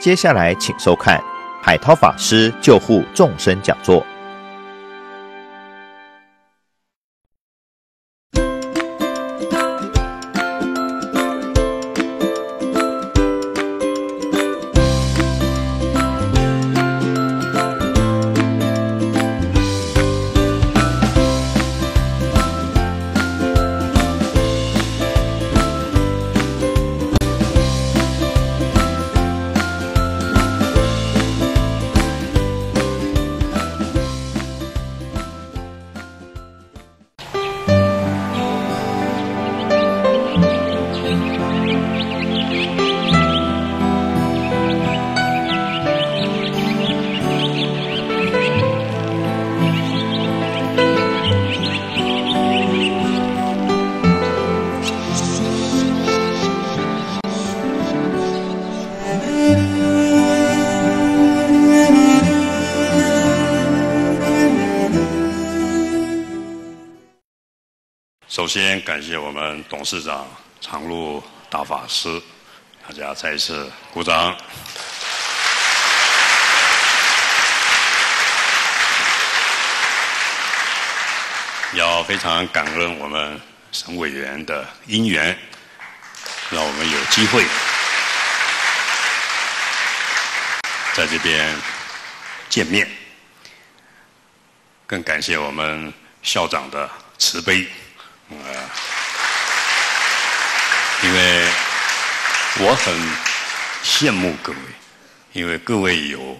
接下来，请收看海涛法师救护众生讲座。再一次鼓掌。要非常感恩我们省委员的因缘，让我们有机会在这边见面。更感谢我们校长的慈悲。啊，因为我很羡慕各位，因为各位有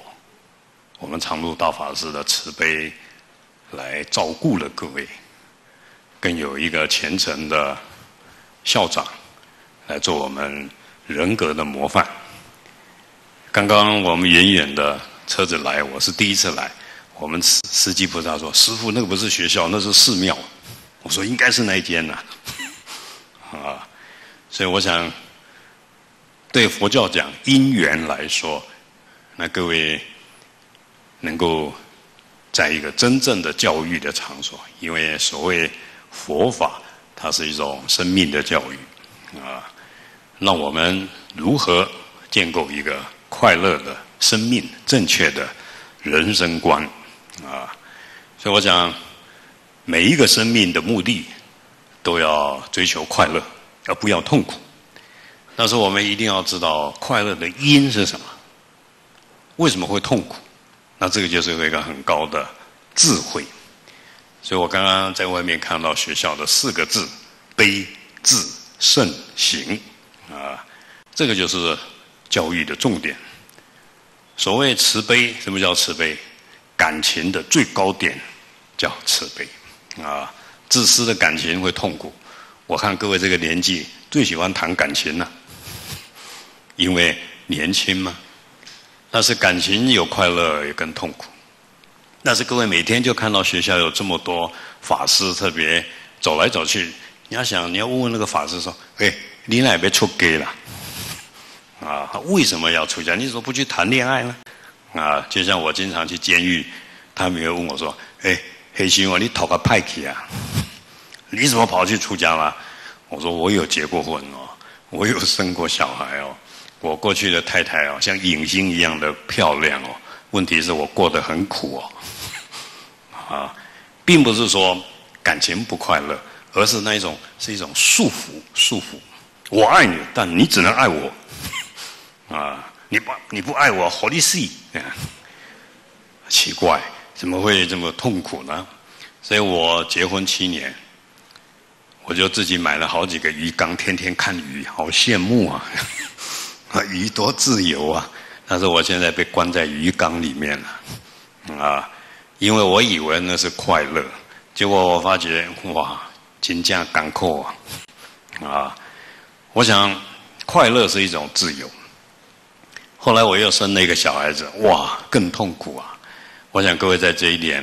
我们长路大法师的慈悲来照顾了各位，更有一个虔诚的校长来做我们人格的模范。刚刚我们远远的车子来，我是第一次来，我们司司机菩萨说：“师傅，那个不是学校，那是寺庙。”我说应该是那一间呐，啊，所以我想，对佛教讲因缘来说，那各位能够在一个真正的教育的场所，因为所谓佛法，它是一种生命的教育，啊，让我们如何建构一个快乐的生命、正确的人生观，啊，所以我想。每一个生命的目的，都要追求快乐，而不要痛苦。但是我们一定要知道快乐的因是什么，为什么会痛苦？那这个就是一个很高的智慧。所以我刚刚在外面看到学校的四个字：悲、智、慎、行。啊，这个就是教育的重点。所谓慈悲，什么叫慈悲？感情的最高点叫慈悲。啊，自私的感情会痛苦。我看各位这个年纪最喜欢谈感情了，因为年轻嘛。但是感情有快乐也跟痛苦。但是各位每天就看到学校有这么多法师特别走来走去，你要想你要问问那个法师说：“哎，你那别出家了？啊，为什么要出家？你怎么不去谈恋爱呢？”啊，就像我经常去监狱，他们会问我说：“哎。”黑心啊！你讨个派去啊？你怎么跑去出家了？我说我有结过婚哦，我有生过小孩哦。我过去的太太哦，像影星一样的漂亮哦。问题是我过得很苦哦。啊，并不是说感情不快乐，而是那一种是一种束缚，束缚。我爱你，但你只能爱我。啊，你不你不爱我，何利是？奇怪。怎么会这么痛苦呢？所以我结婚七年，我就自己买了好几个鱼缸，天天看鱼，好羡慕啊！啊，鱼多自由啊！但是我现在被关在鱼缸里面了，啊，因为我以为那是快乐，结果我发觉哇，金价干扣啊！啊，我想快乐是一种自由。后来我又生了一个小孩子，哇，更痛苦啊！我想各位在这一点，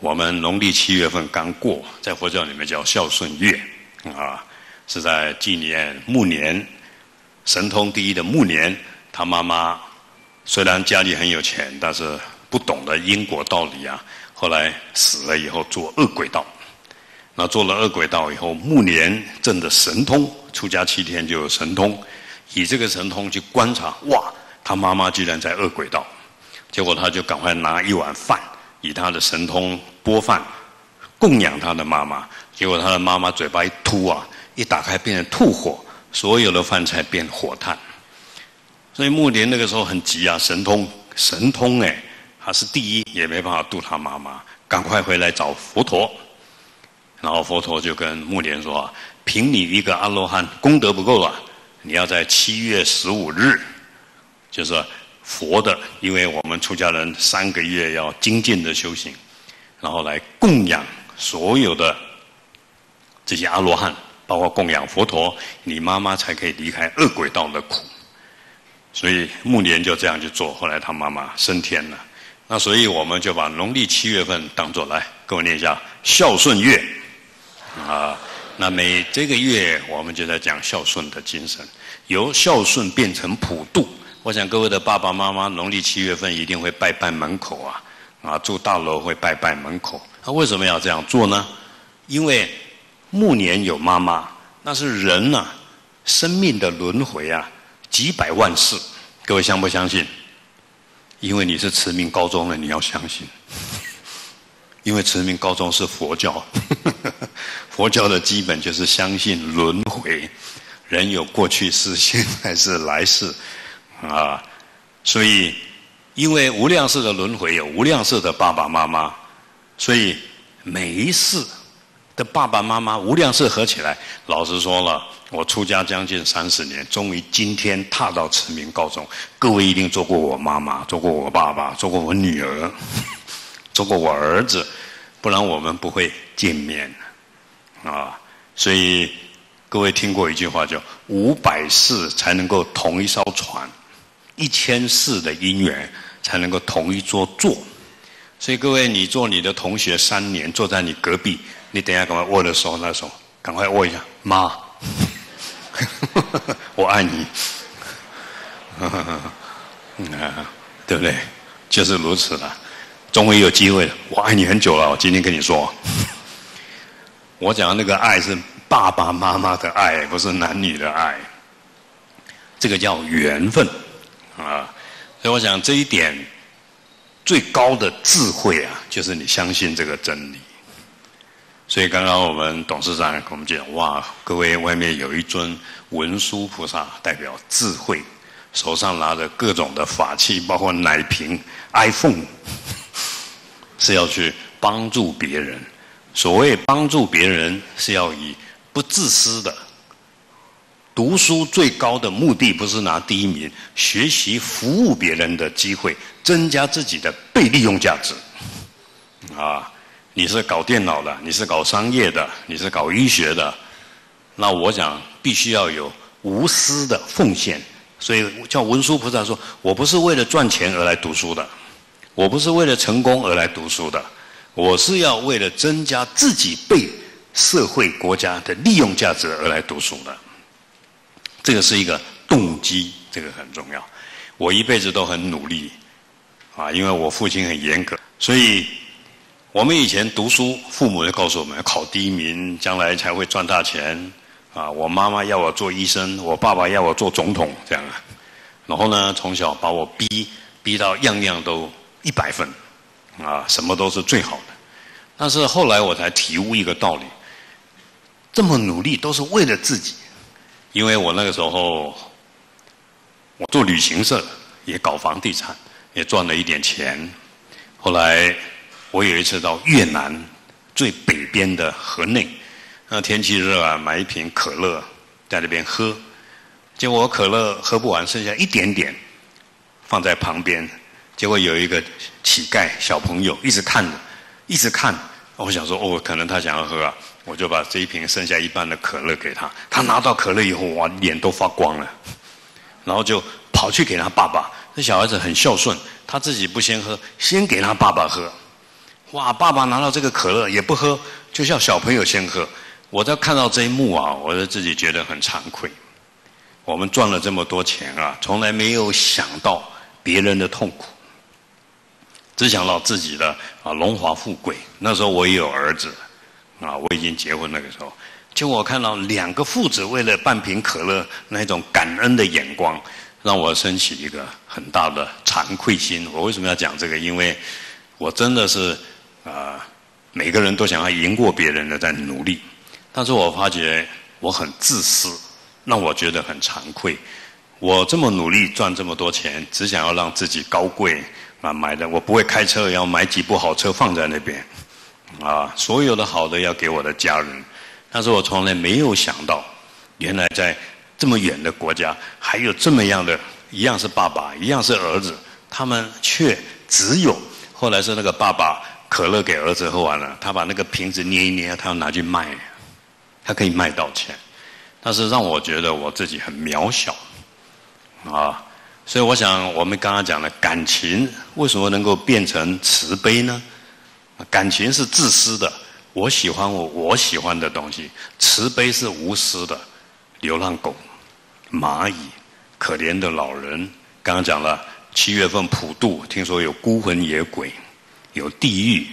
我们农历七月份刚过，在佛教里面叫孝顺月，啊，是在纪念暮年神通第一的暮年。他妈妈虽然家里很有钱，但是不懂得因果道理啊。后来死了以后做恶鬼道，那做了恶鬼道以后，暮年证的神通，出家七天就有神通，以这个神通去观察，哇，他妈妈居然在恶鬼道，结果他就赶快拿一碗饭，以他的神通拨饭，供养他的妈妈。结果他的妈妈嘴巴一吐啊，一打开变成吐火，所有的饭菜变火炭。所以木莲那个时候很急啊，神通神通哎，他是第一，也没办法渡他妈妈，赶快回来找佛陀。然后佛陀就跟木莲说：“凭你一个阿罗汉功德不够了，你要在七月十五日，就是佛的，因为我们出家人三个月要精进的修行，然后来供养所有的这些阿罗汉，包括供养佛陀，你妈妈才可以离开恶鬼道的苦。所以木莲就这样去做，后来他妈妈升天了。那所以我们就把农历七月份当做来跟我念一下孝顺月。”啊，那每这个月我们就在讲孝顺的精神，由孝顺变成普渡。我想各位的爸爸妈妈，农历七月份一定会拜拜门口啊，啊，住大楼会拜拜门口。他为什么要这样做呢？因为暮年有妈妈，那是人呐，生命的轮回啊，几百万世。各位相不相信？因为你是慈明高中的，你要相信。因为慈明高中是佛教。佛教的基本就是相信轮回，人有过去世、现在是来世，啊，所以因为无量世的轮回有无量世的爸爸妈妈，所以每一世的爸爸妈妈无量世合起来，老实说了，我出家将近三十年，终于今天踏到慈明高中，各位一定做过我妈妈，做过我爸爸，做过我女儿，做过我儿子，不然我们不会见面。啊，所以各位听过一句话叫“五百世才能够同一艘船，一千世的姻缘才能够同一桌坐”。所以各位，你做你的同学三年，坐在你隔壁，你等下赶快握的手，那手赶快握一下，妈，我爱你，啊，对不对？就是如此了，终于有机会了，我爱你很久了，我今天跟你说。我讲的那个爱是爸爸妈妈的爱，不是男女的爱。这个叫缘分啊，所以我想这一点最高的智慧啊，就是你相信这个真理。所以刚刚我们董事长跟我们讲，哇，各位外面有一尊文殊菩萨，代表智慧，手上拿着各种的法器，包括奶瓶、iPhone，是要去帮助别人。所谓帮助别人，是要以不自私的读书最高的目的，不是拿第一名，学习服务别人的机会，增加自己的被利用价值。啊，你是搞电脑的，你是搞商业的，你是搞医学的，那我想必须要有无私的奉献。所以叫文殊菩萨说：“我不是为了赚钱而来读书的，我不是为了成功而来读书的。”我是要为了增加自己被社会国家的利用价值而来读书的，这个是一个动机，这个很重要。我一辈子都很努力，啊，因为我父亲很严格，所以我们以前读书，父母就告诉我们要考第一名，将来才会赚大钱。啊，我妈妈要我做医生，我爸爸要我做总统，这样啊。然后呢，从小把我逼逼到样样都一百分。啊，什么都是最好的，但是后来我才体悟一个道理：这么努力都是为了自己。因为我那个时候，我做旅行社，也搞房地产，也赚了一点钱。后来我有一次到越南最北边的河内，那天气热啊，买一瓶可乐在那边喝，结果可乐喝不完，剩下一点点，放在旁边。结果有一个乞丐小朋友一直看着，一直看。我想说，哦，可能他想要喝啊，我就把这一瓶剩下一半的可乐给他。他拿到可乐以后，哇，脸都发光了，然后就跑去给他爸爸。那小孩子很孝顺，他自己不先喝，先给他爸爸喝。哇，爸爸拿到这个可乐也不喝，就叫小朋友先喝。我在看到这一幕啊，我就自己觉得很惭愧。我们赚了这么多钱啊，从来没有想到别人的痛苦。只想到自己的啊荣华富贵。那时候我也有儿子，啊我已经结婚那个时候，就我看到两个父子为了半瓶可乐那种感恩的眼光，让我升起一个很大的惭愧心。我为什么要讲这个？因为我真的是啊，每个人都想要赢过别人的在努力，但是我发觉我很自私，让我觉得很惭愧。我这么努力赚这么多钱，只想要让自己高贵啊，买的我不会开车，要买几部好车放在那边，啊，所有的好的要给我的家人。但是我从来没有想到，原来在这么远的国家，还有这么样的，一样是爸爸，一样是儿子，他们却只有后来是那个爸爸可乐给儿子喝完了，他把那个瓶子捏一捏，他要拿去卖，他可以卖到钱，但是让我觉得我自己很渺小，啊，所以我想我们刚刚讲的感情为什么能够变成慈悲呢？感情是自私的。我喜欢我我喜欢的东西，慈悲是无私的。流浪狗、蚂蚁、可怜的老人，刚刚讲了，七月份普渡，听说有孤魂野鬼，有地狱。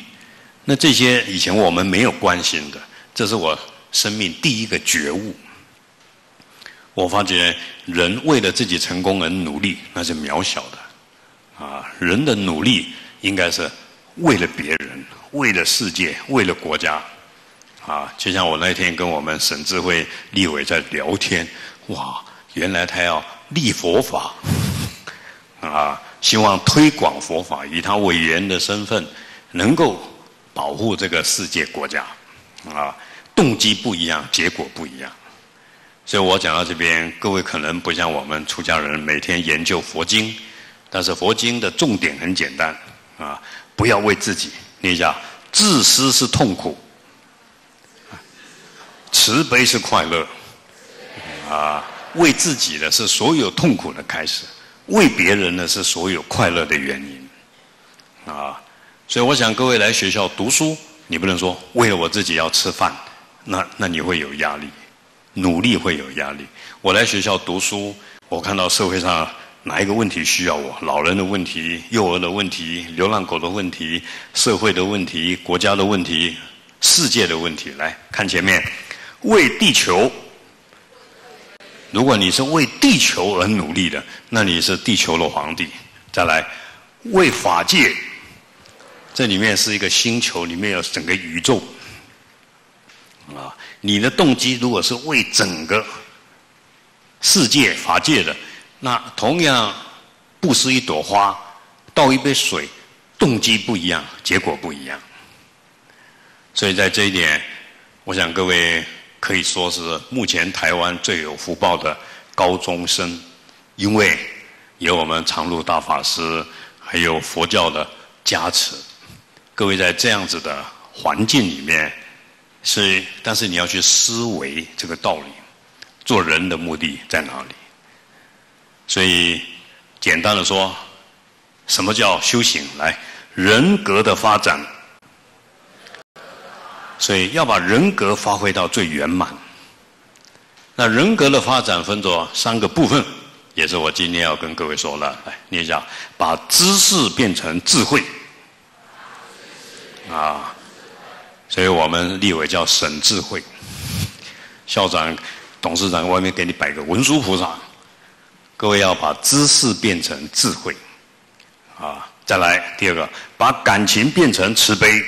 那这些以前我们没有关心的，这是我生命第一个觉悟。我发觉人为了自己成功而努力，那是渺小的。啊，人的努力应该是为了别人。为了世界，为了国家，啊！就像我那天跟我们省智慧立委在聊天，哇！原来他要立佛法，啊！希望推广佛法，以他委员的身份，能够保护这个世界国家，啊！动机不一样，结果不一样。所以我讲到这边，各位可能不像我们出家人每天研究佛经，但是佛经的重点很简单，啊！不要为自己。念一下，自私是痛苦，慈悲是快乐。啊，为自己的是所有痛苦的开始，为别人的是所有快乐的原因。啊，所以我想各位来学校读书，你不能说为了我自己要吃饭，那那你会有压力，努力会有压力。我来学校读书，我看到社会上。哪一个问题需要我？老人的问题、幼儿的问题、流浪狗的问题、社会的问题、国家的问题、世界的问题。来看前面，为地球。如果你是为地球而努力的，那你是地球的皇帝。再来，为法界。这里面是一个星球，里面有整个宇宙。啊，你的动机如果是为整个世界法界的。那同样布施一朵花，倒一杯水，动机不一样，结果不一样。所以在这一点，我想各位可以说是目前台湾最有福报的高中生，因为有我们长路大法师，还有佛教的加持。各位在这样子的环境里面，是但是你要去思维这个道理，做人的目的在哪里？所以，简单的说，什么叫修行？来，人格的发展。所以要把人格发挥到最圆满。那人格的发展分作三个部分，也是我今天要跟各位说的。来，念一下：把知识变成智慧。啊，所以我们立委叫省智慧。校长、董事长外面给你摆个文殊菩萨。各位要把知识变成智慧，啊，再来第二个，把感情变成慈悲，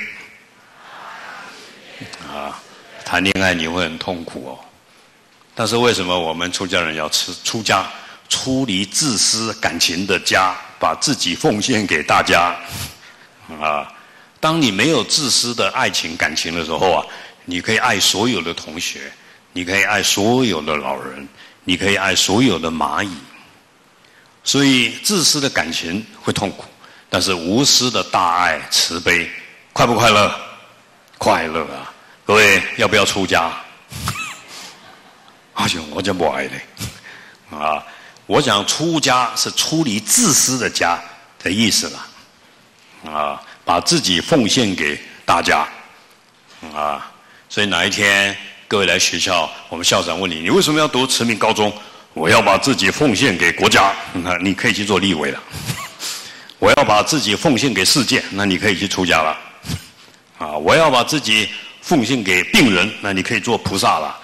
啊，谈恋爱你会很痛苦哦，但是为什么我们出家人要出出家，出离自私感情的家，把自己奉献给大家，啊，当你没有自私的爱情感情的时候啊，你可以爱所有的同学，你可以爱所有的老人，你可以爱所有的蚂蚁。所以，自私的感情会痛苦，但是无私的大爱、慈悲，快不快乐？快乐啊！各位要不要出家？阿兄，我就不爱嘞。啊，我想出家是出离自私的家的意思了。啊，把自己奉献给大家。啊，所以哪一天各位来学校，我们校长问你，你为什么要读慈明高中？我要把自己奉献给国家，那你可以去做立委了。我要把自己奉献给世界，那你可以去出家了。啊，我要把自己奉献给病人，那你可以做菩萨了。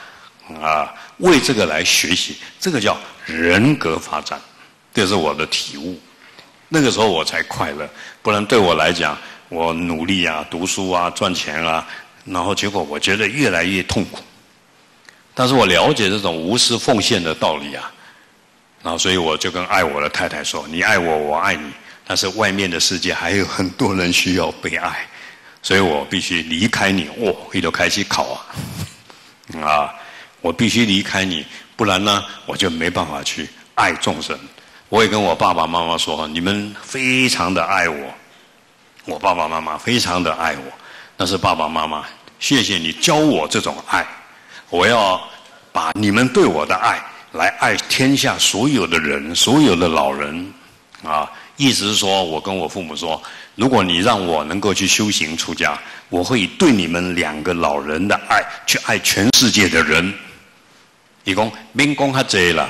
啊，为这个来学习，这个叫人格发展，这是我的体悟。那个时候我才快乐，不然对我来讲，我努力啊，读书啊，赚钱啊，然后结果我觉得越来越痛苦。但是我了解这种无私奉献的道理啊，然后所以我就跟爱我的太太说：“你爱我，我爱你。但是外面的世界还有很多人需要被爱，所以我必须离开你。哦，一头开始考啊，啊，我必须离开你，不然呢，我就没办法去爱众生。我也跟我爸爸妈妈说，你们非常的爱我，我爸爸妈妈非常的爱我。但是爸爸妈妈，谢谢你教我这种爱。”我要把你们对我的爱来爱天下所有的人，所有的老人，啊，意思是说，我跟我父母说，如果你让我能够去修行出家，我会以对你们两个老人的爱去爱全世界的人。你讲民工他这了，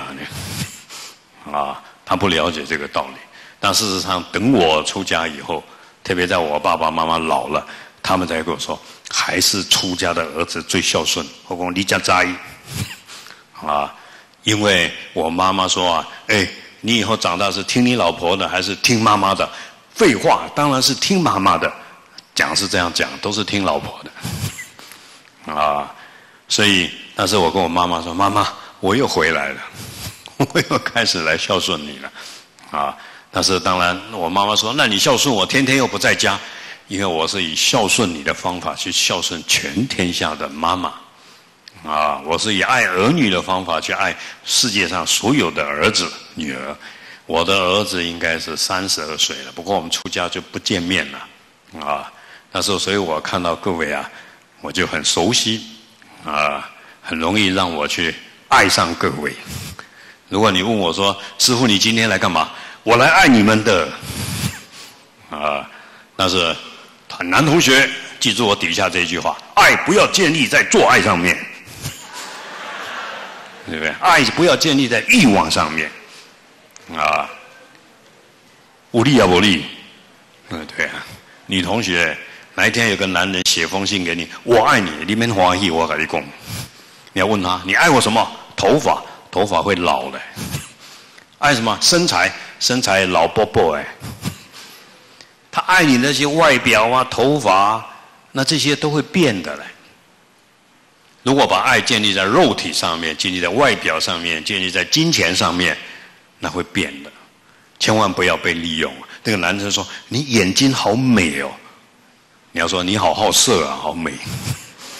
啊，他不了解这个道理。但事实上，等我出家以后，特别在我爸爸妈妈老了，他们才跟我说。还是出家的儿子最孝顺，何况离家在啊！因为我妈妈说啊，哎，你以后长大是听你老婆的还是听妈妈的？废话，当然是听妈妈的。讲是这样讲，都是听老婆的 啊。所以，但是我跟我妈妈说，妈妈，我又回来了，我又开始来孝顺你了啊。但是当然，我妈妈说，那你孝顺我，天天又不在家。因为我是以孝顺你的方法去孝顺全天下的妈妈，啊，我是以爱儿女的方法去爱世界上所有的儿子女儿。我的儿子应该是三十二岁了，不过我们出家就不见面了，啊，那时候所以我看到各位啊，我就很熟悉，啊，很容易让我去爱上各位。如果你问我说，师傅你今天来干嘛？我来爱你们的，啊，但是。男同学，记住我底下这句话：爱不要建立在做爱上面，对不对？爱不要建立在欲望上面，啊，无力啊，无力。嗯，对啊。女同学，哪一天有个男人写封信给你，我爱你，里面欢喜，我跟你讲，你要问他，你爱我什么？头发，头发会老的。爱什么？身材，身材老波波哎。他爱你那些外表啊、头发，那这些都会变的嘞。如果把爱建立在肉体上面、建立在外表上面、建立在金钱上面，那会变的。千万不要被利用。那个男生说：“你眼睛好美哦。”你要说：“你好好色啊，好美。”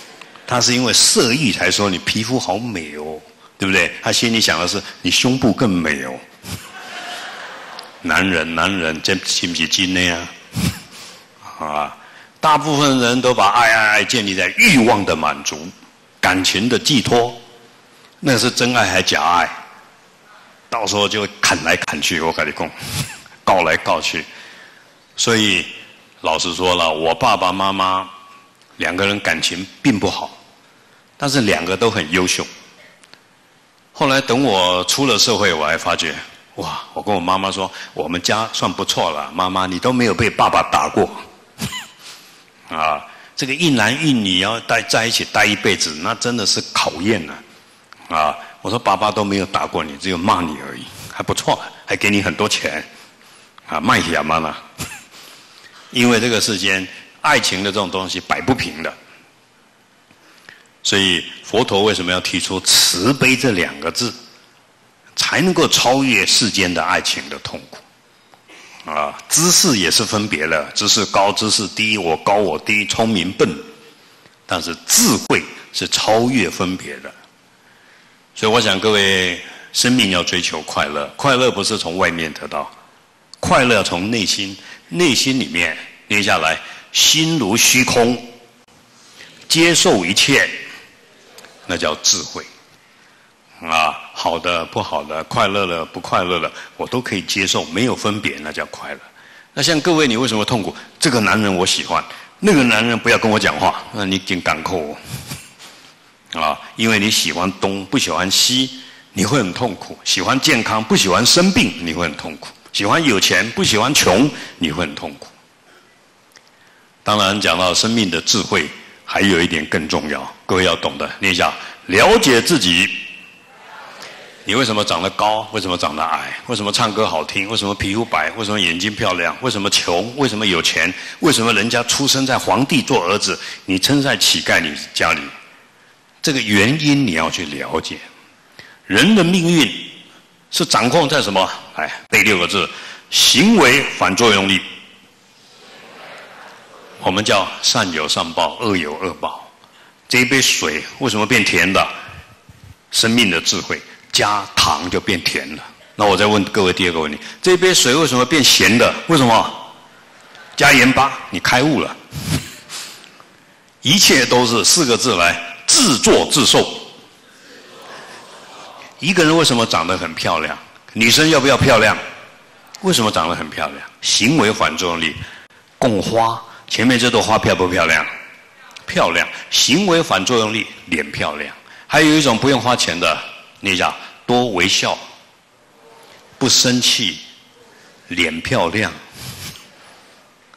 他是因为色欲才说你皮肤好美哦，对不对？他心里想的是你胸部更美哦。男人，男人，这是不是真的啊？啊，大部分人都把爱爱爱建立在欲望的满足、感情的寄托，那是真爱还假爱？到时候就砍来砍去，我跟你讲，告来告去。所以老实说了，我爸爸妈妈两个人感情并不好，但是两个都很优秀。后来等我出了社会，我还发觉，哇！我跟我妈妈说，我们家算不错了，妈妈你都没有被爸爸打过。啊，这个一男一女要待在一起待一辈子，那真的是考验呐！啊，我说爸爸都没有打过你，只有骂你而已，还不错，还给你很多钱，啊，卖血妈妈。因为这个世间爱情的这种东西摆不平的，所以佛陀为什么要提出慈悲这两个字，才能够超越世间的爱情的痛苦。啊，知识也是分别的，知识高，知识低，我高我低，聪明笨，但是智慧是超越分别的。所以我想各位，生命要追求快乐，快乐不是从外面得到，快乐从内心，内心里面念下来，心如虚空，接受一切，那叫智慧。啊，好的，不好的，快乐了，不快乐了，我都可以接受，没有分别，那叫快乐。那像各位，你为什么痛苦？这个男人我喜欢，那个男人不要跟我讲话，那你紧赶扣 啊，因为你喜欢东，不喜欢西，你会很痛苦。喜欢健康，不喜欢生病，你会很痛苦。喜欢有钱，不喜欢穷，你会很痛苦。当然，讲到生命的智慧，还有一点更重要，各位要懂得，念一下。了解自己。你为什么长得高？为什么长得矮？为什么唱歌好听？为什么皮肤白？为什么眼睛漂亮？为什么穷？为什么有钱？为什么人家出生在皇帝做儿子，你生在乞丐你家里？这个原因你要去了解。人的命运是掌控在什么？来背六个字：行为反作用力。我们叫善有善报，恶有恶报。这一杯水为什么变甜的？生命的智慧。加糖就变甜了。那我再问各位第二个问题：这杯水为什么变咸的？为什么？加盐巴，你开悟了。一切都是四个字来自作自受。一个人为什么长得很漂亮？女生要不要漂亮？为什么长得很漂亮？行为反作用力。供花，前面这朵花漂不漂亮？漂亮。行为反作用力，脸漂亮。还有一种不用花钱的。你讲多微笑，不生气，脸漂亮，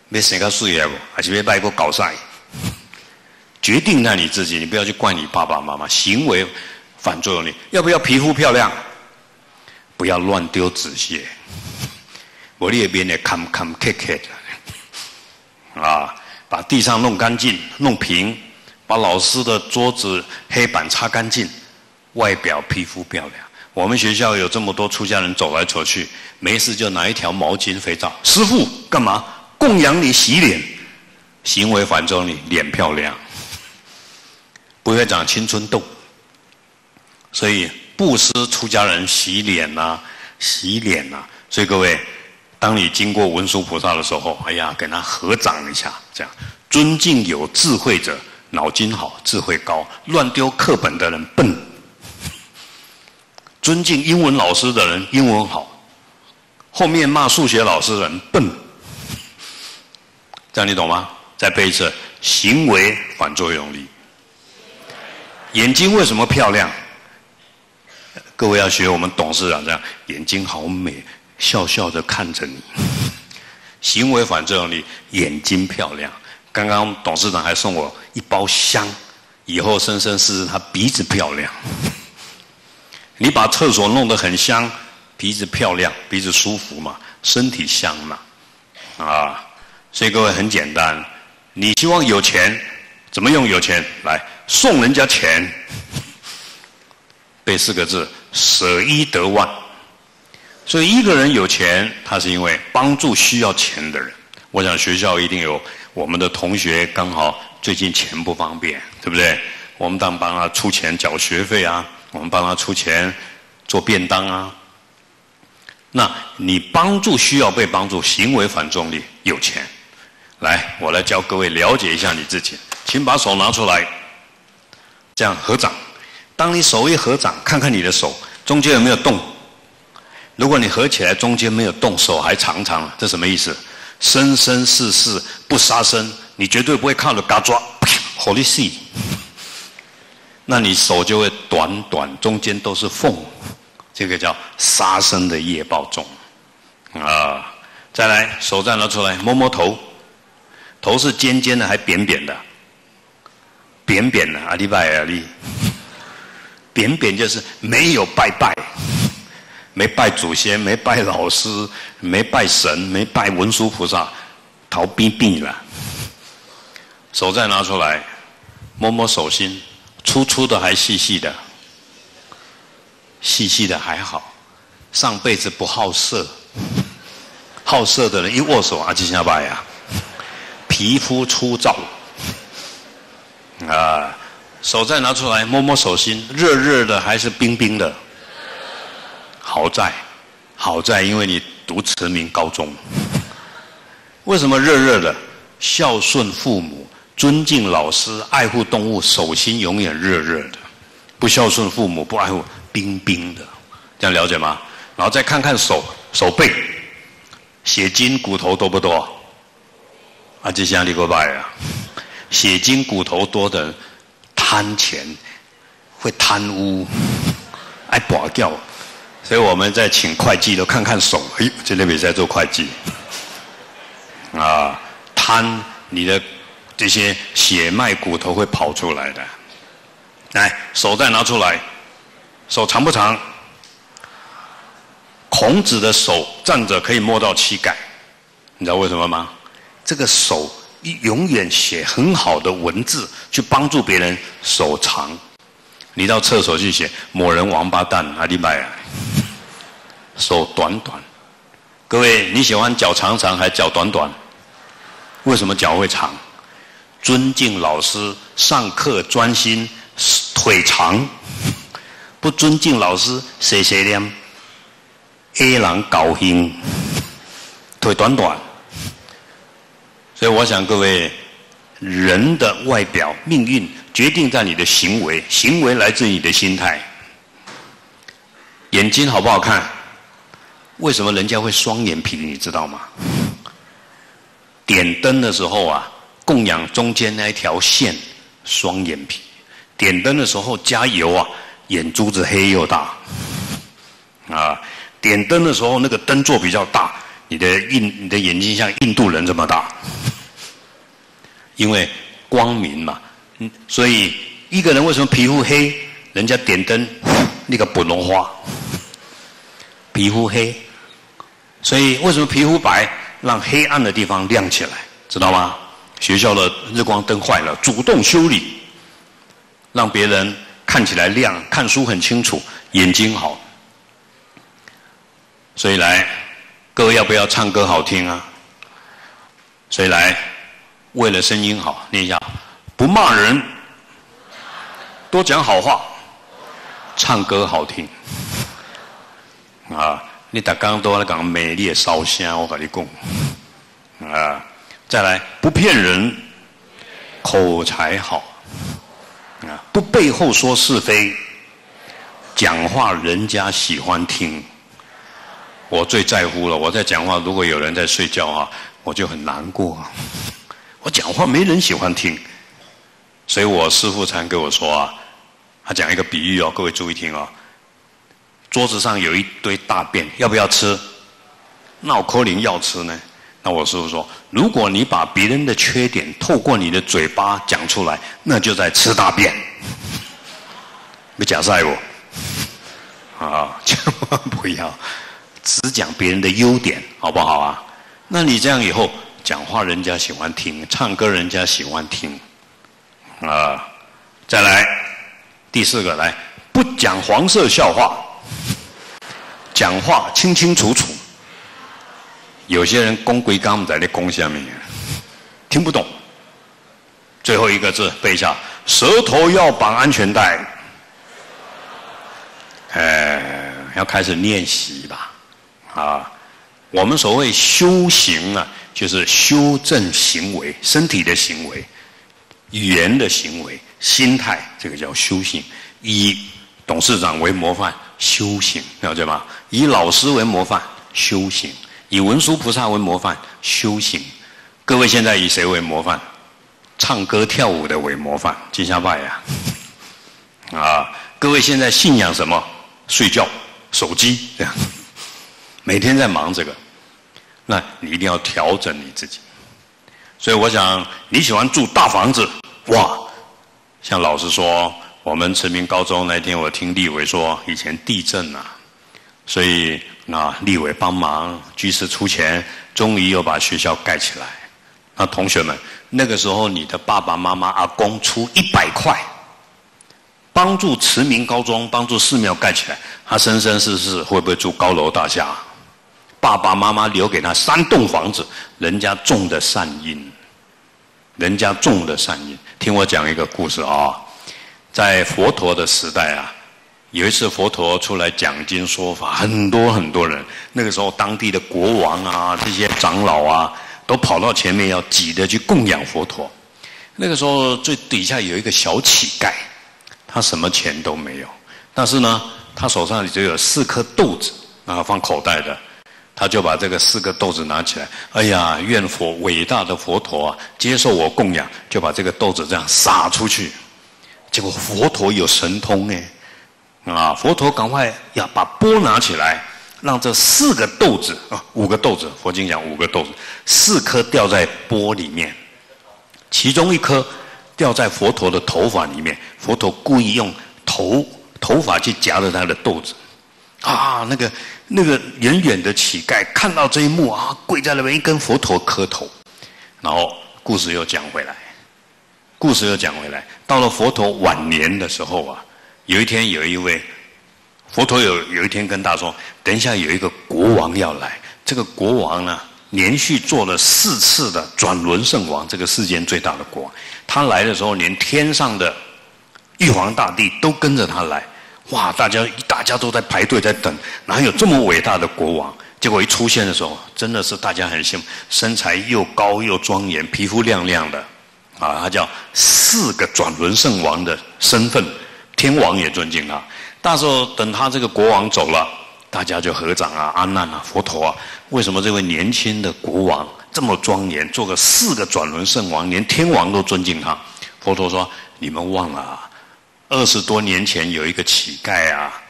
没生个事业不？还是别拜个搞赛？决定在你自己，你不要去怪你爸爸妈妈。行为反作用力，要不要皮肤漂亮？不要乱丢纸屑，我那边的看看 K K 的啊，把地上弄干净、弄平，把老师的桌子、黑板擦干净。外表皮肤漂亮，我们学校有这么多出家人走来走去，没事就拿一条毛巾、肥皂。师傅干嘛？供养你洗脸，行为反作用力，脸漂亮，不会长青春痘。所以布施出家人洗脸呐，洗脸呐。所以各位，当你经过文殊菩萨的时候，哎呀，给他合掌一下，这样尊敬有智慧者，脑筋好，智慧高，乱丢课本的人笨。尊敬英文老师的人，英文好；后面骂数学老师的人笨，这样你懂吗？再背一次：行为反作用力。眼睛为什么漂亮？各位要学我们董事长这样，眼睛好美，笑笑的看着你。行为反作用力，眼睛漂亮。刚刚董事长还送我一包香，以后生生世世他鼻子漂亮。你把厕所弄得很香，鼻子漂亮，鼻子舒服嘛，身体香嘛，啊！所以各位很简单，你希望有钱，怎么用有钱来送人家钱？背四个字：舍一得万。所以一个人有钱，他是因为帮助需要钱的人。我想学校一定有我们的同学，刚好最近钱不方便，对不对？我们当帮他出钱缴学费啊。我们帮他出钱做便当啊，那你帮助需要被帮助，行为反重力有钱。来，我来教各位了解一下你自己，请把手拿出来，这样合掌。当你手一合掌，看看你的手中间有没有动。如果你合起来中间没有动，手还长长，这什么意思？生生世世不杀生，你绝对不会看到嘎抓，Holy See。那你手就会短短，中间都是缝，这个叫杀生的业报重啊！再来，手再拿出来摸摸头，头是尖尖的还扁扁的？扁扁的，阿里拜阿里，扁扁就是没有拜拜，没拜祖先，没拜老师，没拜神，没拜文殊菩萨，逃避避了。手再拿出来，摸摸手心。粗粗的还细细的，细细的还好。上辈子不好色，好色的人一握手啊，就下拜呀。皮肤粗糙，啊，手再拿出来摸摸手心，热热的还是冰冰的？好在，好在，因为你读慈明高中。为什么热热的？孝顺父母。尊敬老师，爱护动物，手心永远热热的；不孝顺父母，不爱护，冰冰的。这样了解吗？然后再看看手手背，血筋骨头多不多？啊，就像你个拜啊！血筋骨头多的人贪钱，会贪污，爱拔掉。所以我们在请会计都看看手，哎，这里边在做会计啊，贪你的。这些血脉骨头会跑出来的，来，手再拿出来，手长不长？孔子的手站着可以摸到膝盖，你知道为什么吗？这个手永远写很好的文字，去帮助别人手长。你到厕所去写“某人王八蛋”，阿里拜啊，手短短。各位，你喜欢脚长长还是脚短短？为什么脚会长？尊敬老师，上课专心，腿长；不尊敬老师，谁谁念？A 郎高兴，腿短短。所以我想，各位人的外表命运决定在你的行为，行为来自你的心态。眼睛好不好看？为什么人家会双眼皮？你知道吗？点灯的时候啊，供养中间那一条线，双眼皮；点灯的时候加油啊，眼珠子黑又大。啊，点灯的时候那个灯座比较大，你的印你的眼睛像印度人这么大，因为光明嘛。嗯，所以一个人为什么皮肤黑？人家点灯那个不龙花，皮肤黑。所以为什么皮肤白？让黑暗的地方亮起来，知道吗？学校的日光灯坏了，主动修理，让别人看起来亮，看书很清楚，眼睛好。所以来，各位要不要唱歌好听啊？所以来，为了声音好，念一下：不骂人，多讲好话，唱歌好听，啊。你打刚刚都在讲美丽的烧香，我跟你讲啊，再来不骗人，口才好啊，不背后说是非，讲话人家喜欢听。我最在乎了，我在讲话，如果有人在睡觉啊，我就很难过。我讲话没人喜欢听，所以我师父常跟我说啊，他讲一个比喻哦，各位注意听哦。桌子上有一堆大便，要不要吃？那我可能要吃呢。那我师傅说，如果你把别人的缺点透过你的嘴巴讲出来，那就在吃大便。你假赛不？啊，千万 不要只讲别人的优点，好不好啊？那你这样以后讲话，人家喜欢听；唱歌，人家喜欢听。啊，再来第四个，来不讲黄色笑话。讲话清清楚楚，有些人公归刚在那公下面，听不懂。最后一个字背一下：舌头要绑安全带。哎，要开始练习吧，啊！我们所谓修行啊，就是修正行为、身体的行为、语言的行为、心态，这个叫修行。以董事长为模范。修行了解吗？以老师为模范修行，以文殊菩萨为模范修行。各位现在以谁为模范？唱歌跳舞的为模范，金下拜呀！啊，各位现在信仰什么？睡觉、手机这样，每天在忙这个，那你一定要调整你自己。所以我想你喜欢住大房子，哇！像老师说。我们慈明高中那天，我听立伟说，以前地震啊，所以那立伟帮忙，居士出钱，终于又把学校盖起来。那同学们，那个时候你的爸爸妈妈、阿公出一百块，帮助慈明高中，帮助寺庙盖起来，他生生世世会不会住高楼大厦？爸爸妈妈留给他三栋房子，人家种的善因，人家种的善因。听我讲一个故事啊。在佛陀的时代啊，有一次佛陀出来讲经说法，很多很多人。那个时候，当地的国王啊，这些长老啊，都跑到前面要挤着去供养佛陀。那个时候，最底下有一个小乞丐，他什么钱都没有，但是呢，他手上只有四颗豆子，啊，放口袋的。他就把这个四个豆子拿起来，哎呀，愿佛伟大的佛陀啊，接受我供养，就把这个豆子这样撒出去。结果佛陀有神通哎，啊！佛陀赶快要把钵拿起来，让这四个豆子啊，五个豆子，佛经讲五个豆子，四颗掉在钵里面，其中一颗掉在佛陀的头发里面，佛陀故意用头头发去夹着他的豆子，啊，那个那个远远的乞丐看到这一幕啊，跪在那边一跟佛陀磕头，然后故事又讲回来，故事又讲回来，到了佛陀晚年的时候啊，有一天有一位佛陀有有一天跟大家说，等一下有一个国王要来，这个国王呢。连续做了四次的转轮圣王，这个世间最大的国王，他来的时候，连天上的玉皇大帝都跟着他来。哇！大家大家都在排队在等，哪有这么伟大的国王？结果一出现的时候，真的是大家很羡慕，身材又高又庄严，皮肤亮亮的，啊，他叫四个转轮圣王的身份，天王也尊敬他。到时候等他这个国王走了。大家就合掌啊，阿难啊，佛陀啊，为什么这位年轻的国王这么庄严，做个四个转轮圣王，连天王都尊敬他？佛陀说：你们忘了，二十多年前有一个乞丐啊，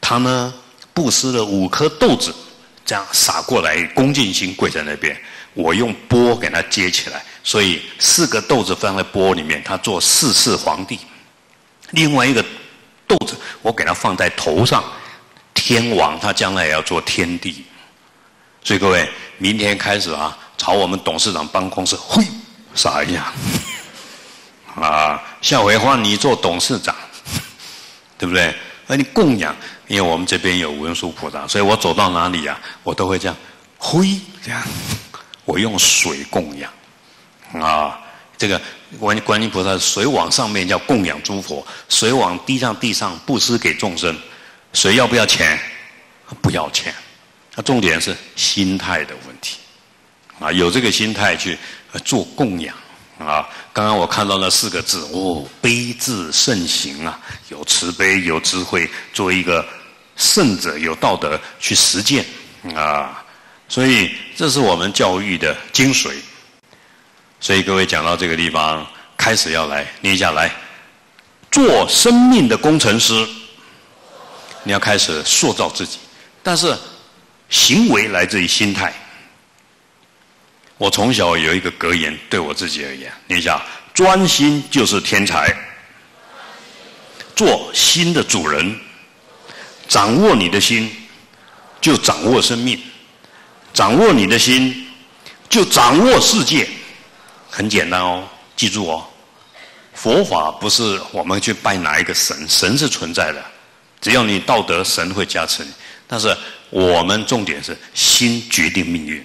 他呢布施了五颗豆子，这样撒过来，恭敬心跪在那边，我用钵给他接起来，所以四个豆子放在钵里面，他做四世皇帝。另外一个豆子，我给它放在头上。天王他将来也要做天帝，所以各位，明天开始啊，朝我们董事长办公室挥撒一下，啊，下回换你做董事长，对不对？那你供养，因为我们这边有文殊菩萨，所以我走到哪里啊，我都会这样挥，这样，我用水供养，啊，这个观观音菩萨水往上面叫供养诸佛，水往地上地上布施给众生。水要不要钱？不要钱。那重点是心态的问题啊，有这个心态去做供养啊。刚刚我看到那四个字哦，悲智慎行啊，有慈悲，有智慧，作为一个圣者，有道德去实践啊。所以这是我们教育的精髓。所以各位讲到这个地方，开始要来念下来，做生命的工程师。你要开始塑造自己，但是行为来自于心态。我从小有一个格言，对我自己而言，念一下：专心就是天才。做心的主人，掌握你的心，就掌握生命；掌握你的心，就掌握世界。很简单哦，记住哦，佛法不是我们去拜哪一个神，神是存在的。只要你道德，神会加持你。但是我们重点是心决定命运。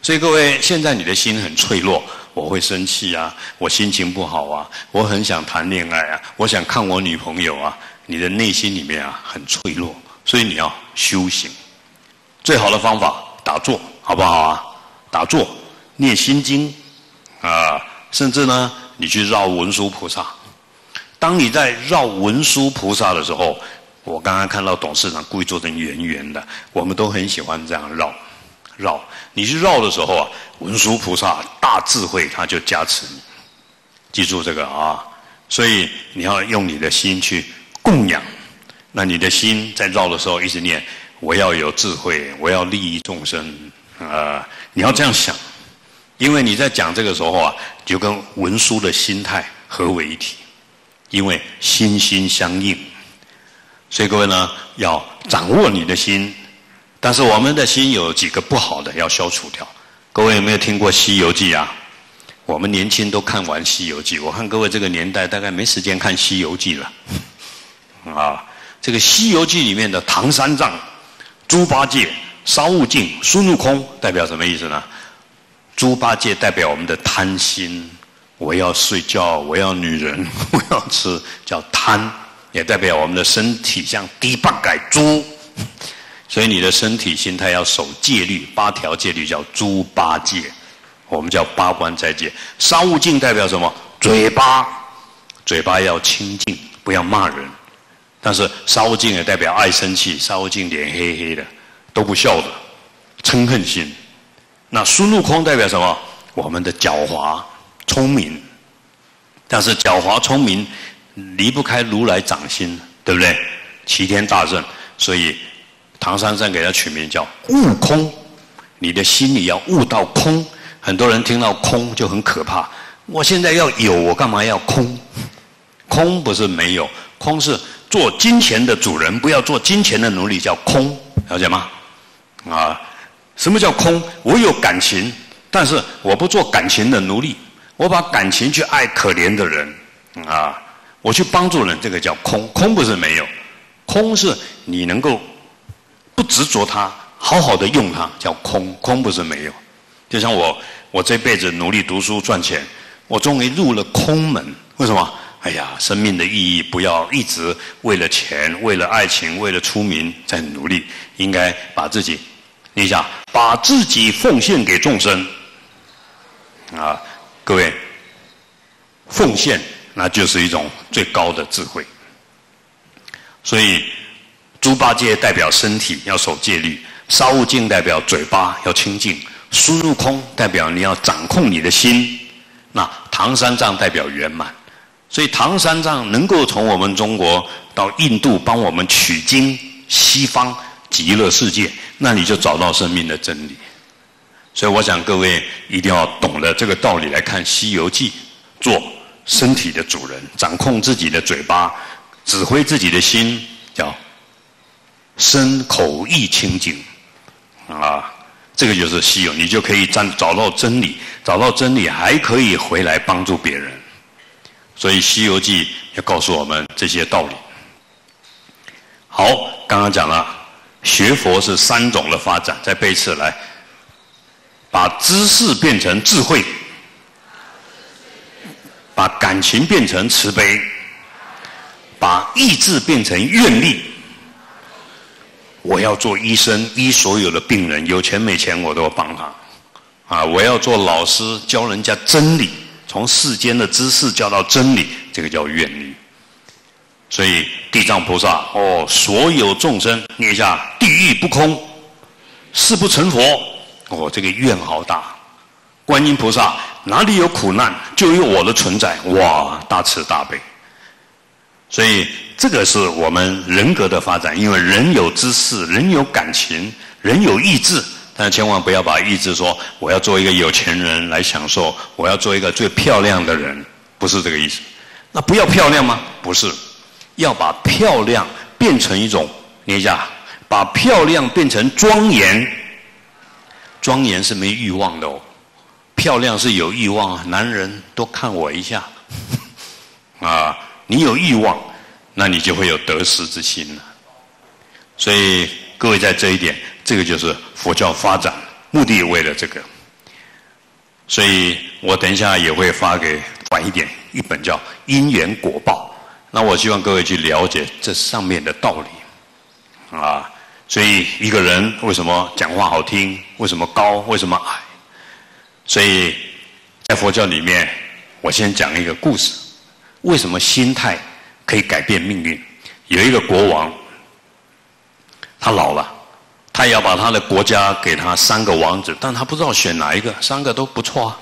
所以各位，现在你的心很脆弱，我会生气啊，我心情不好啊，我很想谈恋爱啊，我想看我女朋友啊。你的内心里面啊很脆弱，所以你要修行。最好的方法，打坐，好不好啊？打坐，念心经啊，甚至呢，你去绕文殊菩萨。当你在绕文殊菩萨的时候，我刚刚看到董事长故意做成圆圆的，我们都很喜欢这样绕，绕。你去绕的时候啊，文殊菩萨大智慧，他就加持你。记住这个啊，所以你要用你的心去供养。那你的心在绕的时候一直念：我要有智慧，我要利益众生啊！你要这样想，因为你在讲这个时候啊，就跟文殊的心态合为一体。因为心心相印，所以各位呢要掌握你的心。但是我们的心有几个不好的要消除掉。各位有没有听过《西游记》啊？我们年轻都看完《西游记》，我看各位这个年代大概没时间看《西游记》了。啊，这个《西游记》里面的唐三藏、猪八戒、沙悟净、孙悟空代表什么意思呢？猪八戒代表我们的贪心。我要睡觉，我要女人，我要吃，叫贪，也代表我们的身体像低八改猪，所以你的身体心态要守戒律，八条戒律叫猪八戒，我们叫八关斋戒。杀悟净代表什么？嘴巴，嘴巴要清净，不要骂人。但是杀悟净也代表爱生气，杀悟净脸黑黑的，都不笑的，嗔恨心。那孙悟空代表什么？我们的狡猾。聪明，但是狡猾聪明离不开如来掌心，对不对？齐天大圣，所以唐三藏给他取名叫悟空。你的心里要悟到空。很多人听到空就很可怕，我现在要有，我干嘛要空？空不是没有，空是做金钱的主人，不要做金钱的奴隶，叫空，了解吗？啊，什么叫空？我有感情，但是我不做感情的奴隶，我把感情去爱可怜的人，啊，我去帮助人，这个叫空。空不是没有，空是你能够不执着它，好好的用它，叫空。空不是没有，就像我，我这辈子努力读书赚钱，我终于入了空门，为什么？哎呀，生命的意义不要一直为了钱、为了爱情、为了出名在努力，应该把自己，你想把自己奉献给众生，啊，各位，奉献那就是一种最高的智慧。所以，猪八戒代表身体要守戒律，沙悟净代表嘴巴要清净，孙悟空代表你要掌控你的心，那唐三藏代表圆满。所以唐三藏能够从我们中国到印度帮我们取经西方极乐世界，那你就找到生命的真理。所以我想各位一定要懂得这个道理来看《西游记》，做身体的主人，掌控自己的嘴巴，指挥自己的心，叫身口意清净啊。这个就是西游，你就可以找找到真理，找到真理还可以回来帮助别人。所以《西游记》要告诉我们这些道理。好，刚刚讲了，学佛是三种的发展，再背一次来，把知识变成智慧，把感情变成慈悲，把意志变成愿力。我要做医生，医所有的病人，有钱没钱我都要帮他。啊，我要做老师，教人家真理。从世间的知识教到真理，这个叫愿力。所以地藏菩萨哦，所有众生念一下地狱不空，誓不成佛。哦，这个愿好大。观音菩萨哪里有苦难，就有我的存在。哇，大慈大悲。所以这个是我们人格的发展，因为人有知识，人有感情，人有意志。但千万不要把意志说我要做一个有钱人来享受，我要做一个最漂亮的人，不是这个意思。那不要漂亮吗？不是，要把漂亮变成一种，念一下，把漂亮变成庄严。庄严是没欲望的哦，漂亮是有欲望啊。男人多看我一下，啊，你有欲望，那你就会有得失之心了。所以各位在这一点。这个就是佛教发展目的，为了这个，所以我等一下也会发给晚一点一本叫《因缘果报》，那我希望各位去了解这上面的道理啊。所以一个人为什么讲话好听？为什么高？为什么矮？所以在佛教里面，我先讲一个故事：为什么心态可以改变命运？有一个国王，他老了。他要把他的国家给他三个王子，但他不知道选哪一个，三个都不错啊。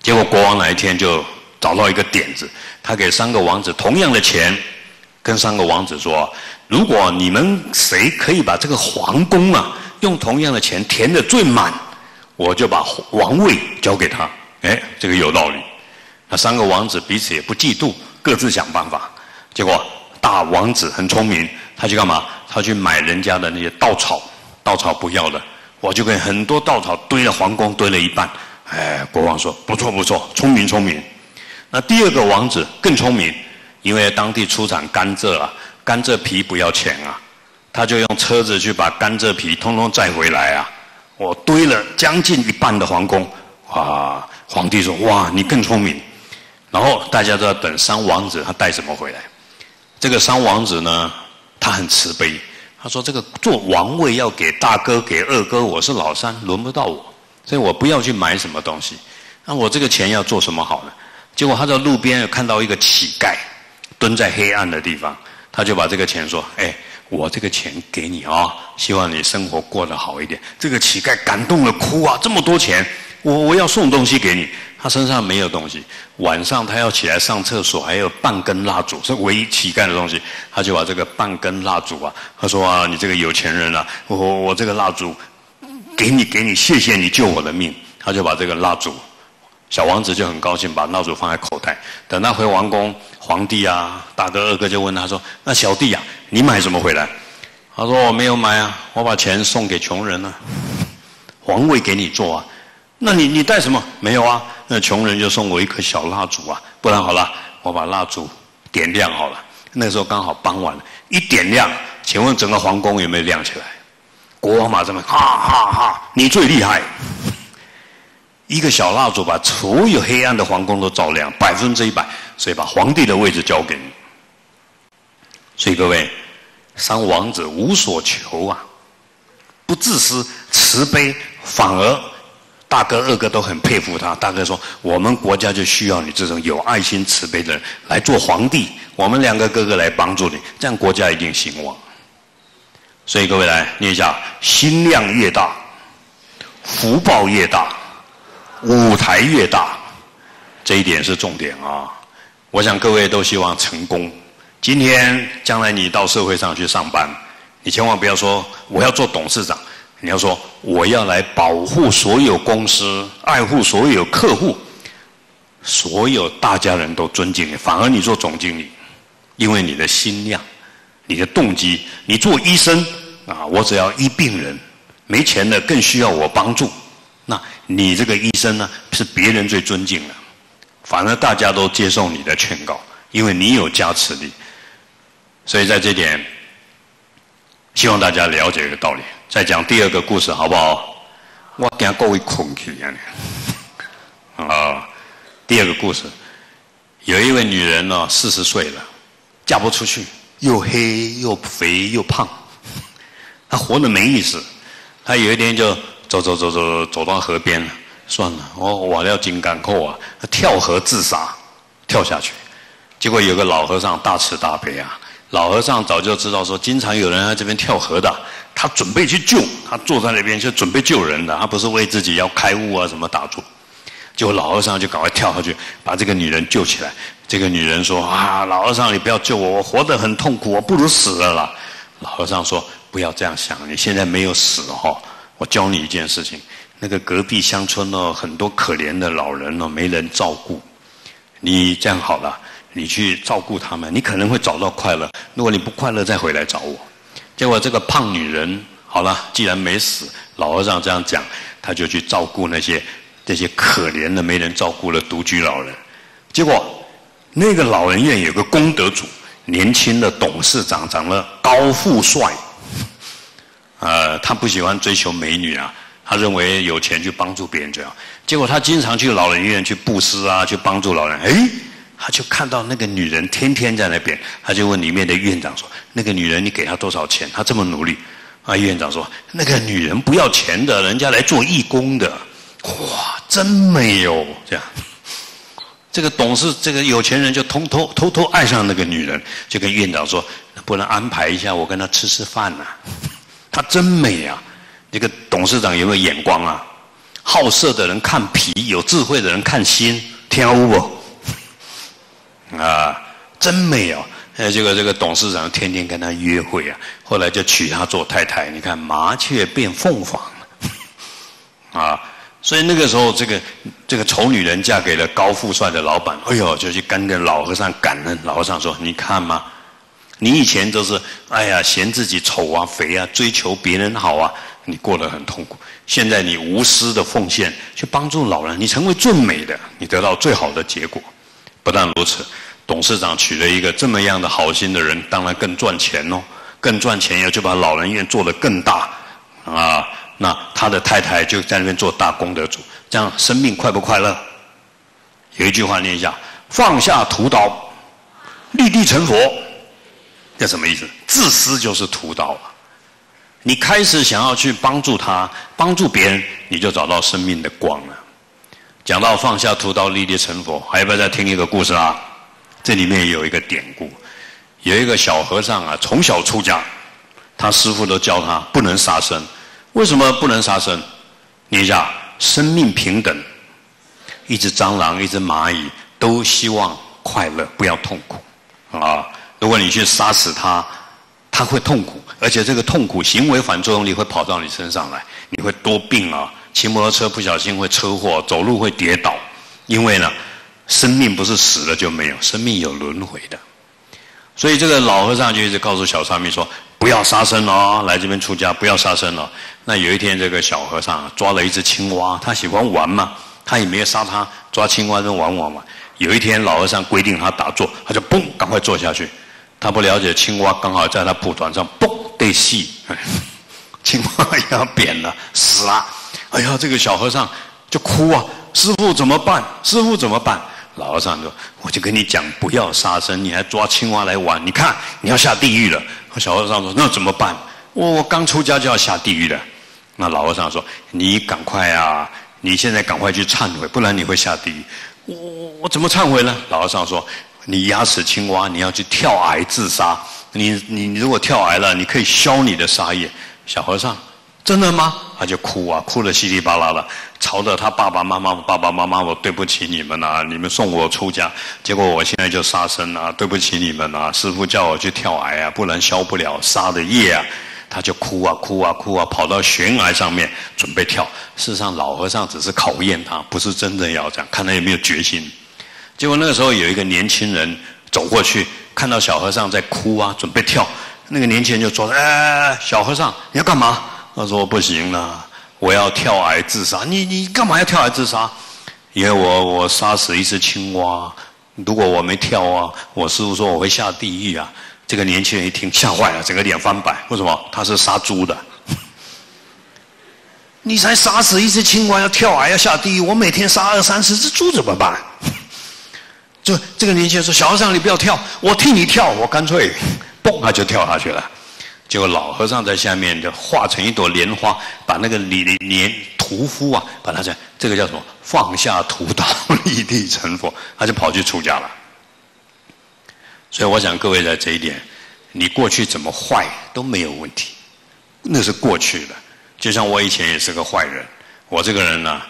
结果国王哪一天就找到一个点子，他给三个王子同样的钱，跟三个王子说：如果你们谁可以把这个皇宫啊用同样的钱填的最满，我就把王位交给他。哎，这个有道理。那三个王子彼此也不嫉妒，各自想办法。结果大王子很聪明。他去干嘛？他去买人家的那些稻草，稻草不要了，我就给很多稻草堆了皇宫，堆了一半。哎，国王说不错不错，聪明聪明。那第二个王子更聪明，因为当地出产甘蔗啊，甘蔗皮不要钱啊，他就用车子去把甘蔗皮通通载回来啊。我堆了将近一半的皇宫，啊，皇帝说哇，你更聪明。然后大家都要等三王子，他带什么回来？这个三王子呢？他很慈悲，他说：“这个做王位要给大哥给二哥，我是老三，轮不到我，所以我不要去买什么东西。那我这个钱要做什么好呢？”结果他在路边看到一个乞丐蹲在黑暗的地方，他就把这个钱说：“哎，我这个钱给你啊，希望你生活过得好一点。”这个乞丐感动了，哭啊！这么多钱，我我要送东西给你。他身上没有东西，晚上他要起来上厕所，还有半根蜡烛，是唯一乞丐的东西。他就把这个半根蜡烛啊，他说啊，你这个有钱人啊，我我这个蜡烛给你给你，谢谢你救我的命。他就把这个蜡烛小王子就很高兴，把蜡烛放在口袋。等他回王宫，皇帝啊，大哥二哥就问他说：“那小弟呀，你买什么回来？”他说：“我没有买啊，我把钱送给穷人了。皇位给你做啊，那你你带什么？没有啊，那穷人就送我一颗小蜡烛啊。不然好了，我把蜡烛点亮好了。那时候刚好傍晚，一点亮，请问整个皇宫有没有亮起来？国王马上问哈哈哈，你最厉害。”一个小蜡烛把所有黑暗的皇宫都照亮，百分之一百，所以把皇帝的位置交给你。所以各位，三王子无所求啊，不自私、慈悲，反而大哥、二哥都很佩服他。大哥说：“我们国家就需要你这种有爱心、慈悲的人来做皇帝。我们两个哥哥来帮助你，这样国家一定兴旺。”所以各位来念一下：心量越大，福报越大。舞台越大，这一点是重点啊！我想各位都希望成功。今天将来你到社会上去上班，你千万不要说我要做董事长，你要说我要来保护所有公司，爱护所有客户，所有大家人都尊敬你。反而你做总经理，因为你的心量、你的动机，你做医生啊，我只要医病人，没钱的更需要我帮助。那你这个医生呢，是别人最尊敬的，反而大家都接受你的劝告，因为你有加持力。所以在这点，希望大家了解一个道理。再讲第二个故事好不好？我惊各位困去啊！啊，第二个故事，有一位女人呢，四十岁了，嫁不出去，又黑又肥又胖，她活得没意思。她有一天就。走走走走走到河边，算了，我我要金刚扣啊，跳河自杀，跳下去，结果有个老和尚大慈大悲啊，老和尚早就知道说，经常有人在这边跳河的，他准备去救，他坐在那边就准备救人的，他不是为自己要开悟啊什么打坐，结果老和尚就赶快跳下去，把这个女人救起来。这个女人说啊，老和尚你不要救我，我活得很痛苦，我不如死了啦。老和尚说不要这样想，你现在没有死哈。我教你一件事情，那个隔壁乡村呢，很多可怜的老人呢，没人照顾。你这样好了，你去照顾他们，你可能会找到快乐。如果你不快乐，再回来找我。结果这个胖女人好了，既然没死，老和尚这样讲，他就去照顾那些这些可怜的没人照顾的独居老人。结果那个老人院有个功德主，年轻的董事长，长得高富帅。呃，他不喜欢追求美女啊，他认为有钱去帮助别人最好。结果他经常去老人院去布施啊，去帮助老人。哎，他就看到那个女人天天在那边，他就问里面的院长说：“那个女人你给她多少钱？她这么努力。”啊，院长说：“那个女人不要钱的，人家来做义工的。”哇，真美哦！这样，这个董事这个有钱人就偷偷偷偷爱上那个女人，就跟院长说：“不能安排一下我跟她吃吃饭呐？”她真美啊！这个董事长有没有眼光啊？好色的人看皮，有智慧的人看心，听不？啊，真美哦！呃，这个这个董事长天天跟她约会啊，后来就娶她做太太。你看，麻雀变凤凰 啊！所以那个时候，这个这个丑女人嫁给了高富帅的老板，哎呦，就去跟着老和尚感恩。老和尚说：“你看嘛。”你以前都是哎呀嫌自己丑啊肥啊追求别人好啊，你过得很痛苦。现在你无私的奉献去帮助老人，你成为最美的，你得到最好的结果。不但如此，董事长娶了一个这么样的好心的人，当然更赚钱哦。更赚钱也就把老人院做得更大啊。那他的太太就在那边做大功德主，这样生命快不快乐？有一句话念一下：放下屠刀，立地成佛。这什么意思？自私就是屠刀啊！你开始想要去帮助他，帮助别人，你就找到生命的光了。讲到放下屠刀，立地成佛，还要不要再听一个故事啊？这里面有一个典故，有一个小和尚啊，从小出家，他师傅都教他不能杀生。为什么不能杀生？念一下：生命平等，一只蟑螂，一只蚂蚁，都希望快乐，不要痛苦啊。如果你去杀死他，他会痛苦，而且这个痛苦行为反作用力会跑到你身上来，你会多病啊！骑摩托车不小心会车祸，走路会跌倒，因为呢，生命不是死了就没有，生命有轮回的。所以这个老和尚就一直告诉小沙弥说：“不要杀生哦，来这边出家不要杀生哦。”那有一天，这个小和尚抓了一只青蛙，他喜欢玩嘛，他也没有杀它，抓青蛙就玩玩玩。有一天，老和尚规定他打坐，他就嘣，赶快坐下去。他不了解青蛙刚好在他蒲团上，嘣，对戏，青蛙要扁了，死了。哎呀，这个小和尚就哭啊，师傅怎么办？师傅怎么办？老和尚说：“我就跟你讲，不要杀生，你还抓青蛙来玩，你看你要下地狱了。”小和尚说：“那怎么办？我我刚出家就要下地狱了。”那老和尚说：“你赶快啊，你现在赶快去忏悔，不然你会下地狱。”我我我怎么忏悔呢？老和尚说：“你压死青蛙，你要去跳崖自杀。你你如果跳崖了，你可以消你的杀业。”小和尚。真的吗？他就哭啊，哭得稀里巴拉的，朝着他爸爸妈妈、爸爸妈妈，我对不起你们啊！你们送我出家，结果我现在就杀生啊！对不起你们啊！师傅叫我去跳崖啊，不然消不了杀的业啊！他就哭啊，哭啊，哭啊，跑到悬崖上面准备跳。事实上，老和尚只是考验他，不是真的要这样，看他有没有决心。结果那个时候有一个年轻人走过去，看到小和尚在哭啊，准备跳，那个年轻人就说：“哎，小和尚，你要干嘛？”他说：“不行了，我要跳崖自杀。你你干嘛要跳崖自杀？因为我我杀死一只青蛙，如果我没跳啊，我师傅说我会下地狱啊。”这个年轻人一听吓坏了，整个脸翻白。为什么？他是杀猪的。你才杀死一只青蛙要跳崖要下地狱，我每天杀二三十只猪怎么办？就这个年轻人说：“小和尚，你不要跳，我替你跳，我干脆 嘣，他就跳下去了。”结果老和尚在下面就化成一朵莲花，把那个李莲屠夫啊，把他这这个叫什么放下屠刀 立地成佛，他就跑去出家了。所以我想各位在这一点，你过去怎么坏都没有问题，那是过去的。就像我以前也是个坏人，我这个人呢，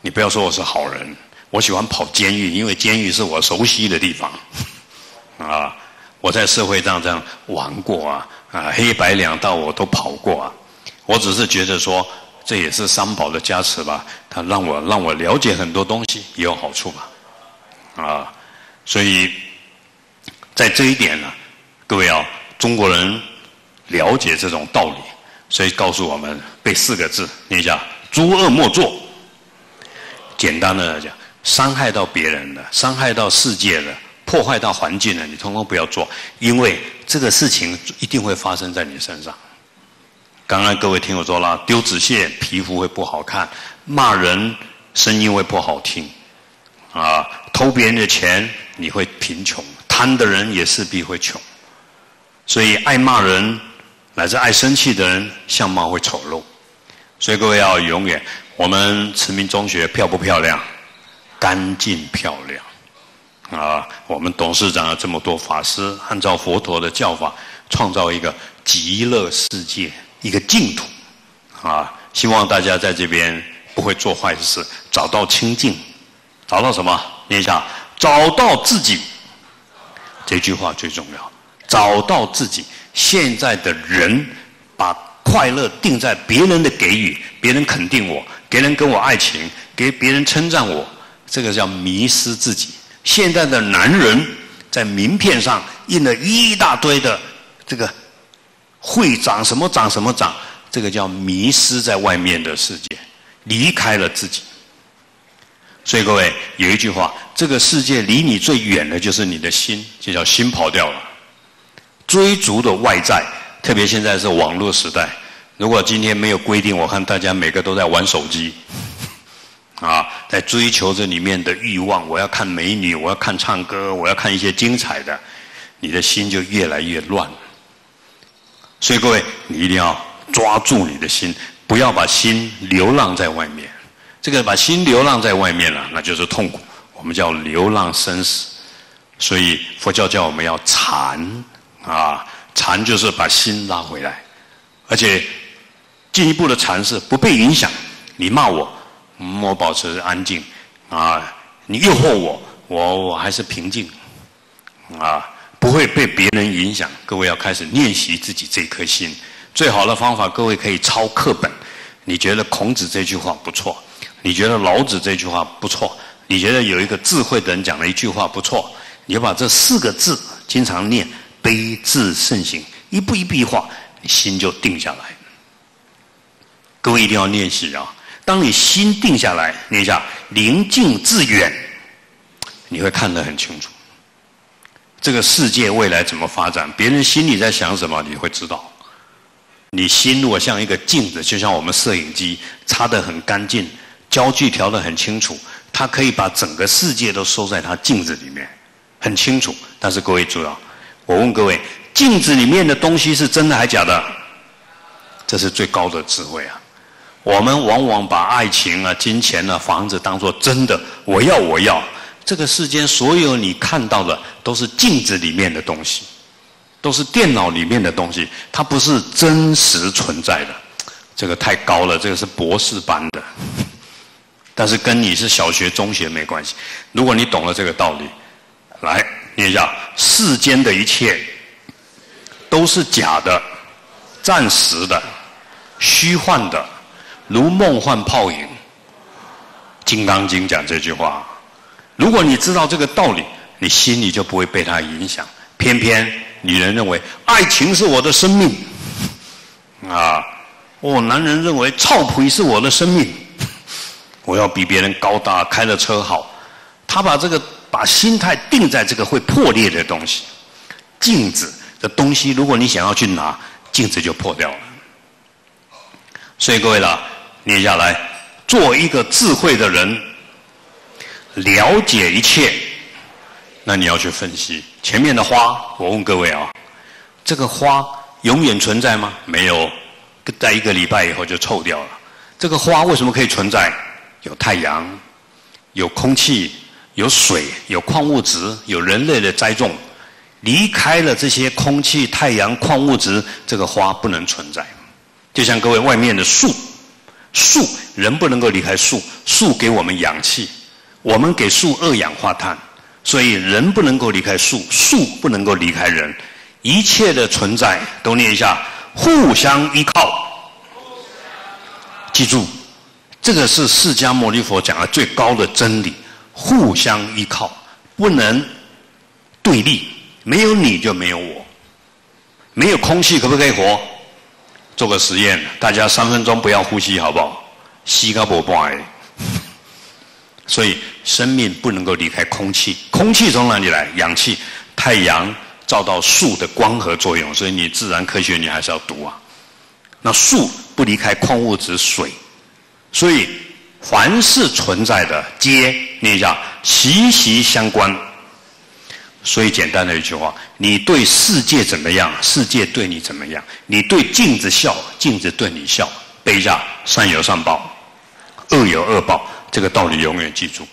你不要说我是好人，我喜欢跑监狱，因为监狱是我熟悉的地方，啊，我在社会上这样玩过啊。啊，黑白两道我都跑过啊！我只是觉得说，这也是三宝的加持吧，他让我让我了解很多东西，也有好处吧。啊，所以在这一点呢，各位啊，中国人了解这种道理，所以告诉我们背四个字，念一下：诸恶莫作。简单的来讲，伤害到别人的，伤害到世界的。破坏到环境的，你通通不要做，因为这个事情一定会发生在你身上。刚刚各位听我说了，丢纸屑皮肤会不好看，骂人声音会不好听，啊，偷别人的钱你会贫穷，贪的人也势必会穷。所以爱骂人乃至爱生气的人相貌会丑陋。所以各位要永远，我们慈明中学漂不漂亮？干净漂亮。啊，我们董事长这么多法师，按照佛陀的教法，创造一个极乐世界，一个净土。啊，希望大家在这边不会做坏事，找到清净，找到什么？念一下，找到自己。这句话最重要，找到自己。现在的人把快乐定在别人的给予，别人肯定我，别人跟我爱情，给别人称赞我，这个叫迷失自己。现在的男人在名片上印了一大堆的这个会长什么长什么长，这个叫迷失在外面的世界，离开了自己。所以各位有一句话：这个世界离你最远的就是你的心，就叫心跑掉了。追逐的外在，特别现在是网络时代，如果今天没有规定，我看大家每个都在玩手机。啊，在追求这里面的欲望，我要看美女，我要看唱歌，我要看一些精彩的，你的心就越来越乱。所以各位，你一定要抓住你的心，不要把心流浪在外面。这个把心流浪在外面了，那就是痛苦。我们叫流浪生死。所以佛教叫我们要禅啊，禅就是把心拉回来，而且进一步的禅是不被影响。你骂我。我保持安静，啊，你诱惑我，我我还是平静，啊，不会被别人影响。各位要开始练习自己这颗心。最好的方法，各位可以抄课本。你觉得孔子这句话不错，你觉得老子这句话不错，你觉得有一个智慧的人讲了一句话不错，你就把这四个字经常念“悲智慎行”，一步一步一画，你心就定下来。各位一定要练习啊！当你心定下来，念一下“宁静致远”，你会看得很清楚。这个世界未来怎么发展？别人心里在想什么，你会知道。你心如果像一个镜子，就像我们摄影机擦得很干净，焦距调得很清楚，它可以把整个世界都收在它镜子里面，很清楚。但是各位注意啊，我问各位，镜子里面的东西是真的还假的？这是最高的智慧啊！我们往往把爱情啊、金钱啊、房子当做真的，我要，我要。这个世间所有你看到的都是镜子里面的东西，都是电脑里面的东西，它不是真实存在的。这个太高了，这个是博士班的，但是跟你是小学、中学没关系。如果你懂了这个道理，来念一下：世间的一切都是假的、暂时的、虚幻的，如梦幻泡影。《金刚经》讲这句话。如果你知道这个道理，你心里就不会被它影响。偏偏女人认为爱情是我的生命，啊，哦，男人认为臭皮是我的生命，我要比别人高大，开的车好。他把这个把心态定在这个会破裂的东西，镜子的东西，如果你想要去拿，镜子就破掉了。所以各位啦，念下来，做一个智慧的人。了解一切，那你要去分析前面的花。我问各位啊，这个花永远存在吗？没有，在一个礼拜以后就臭掉了。这个花为什么可以存在？有太阳，有空气，有水，有矿物质，有人类的栽种。离开了这些空气、太阳、矿物质，这个花不能存在。就像各位外面的树，树人不能够离开树，树给我们氧气。我们给树二氧化碳，所以人不能够离开树，树不能够离开人，一切的存在都念一下，互相依靠。记住，这个是释迦牟尼佛讲的最高的真理，互相依靠，不能对立，没有你就没有我，没有空气可不可以活？做个实验，大家三分钟不要呼吸，好不好？吸个不半。所以，生命不能够离开空气。空气从哪里来？氧气。太阳照到树的光合作用。所以，你自然科学你还是要读啊。那树不离开矿物质水。所以，凡是存在的，皆念一下息息相关。所以，简单的一句话：你对世界怎么样，世界对你怎么样；你对镜子笑，镜子对你笑。背下：善有善报，恶有恶报。这个道理永远记住：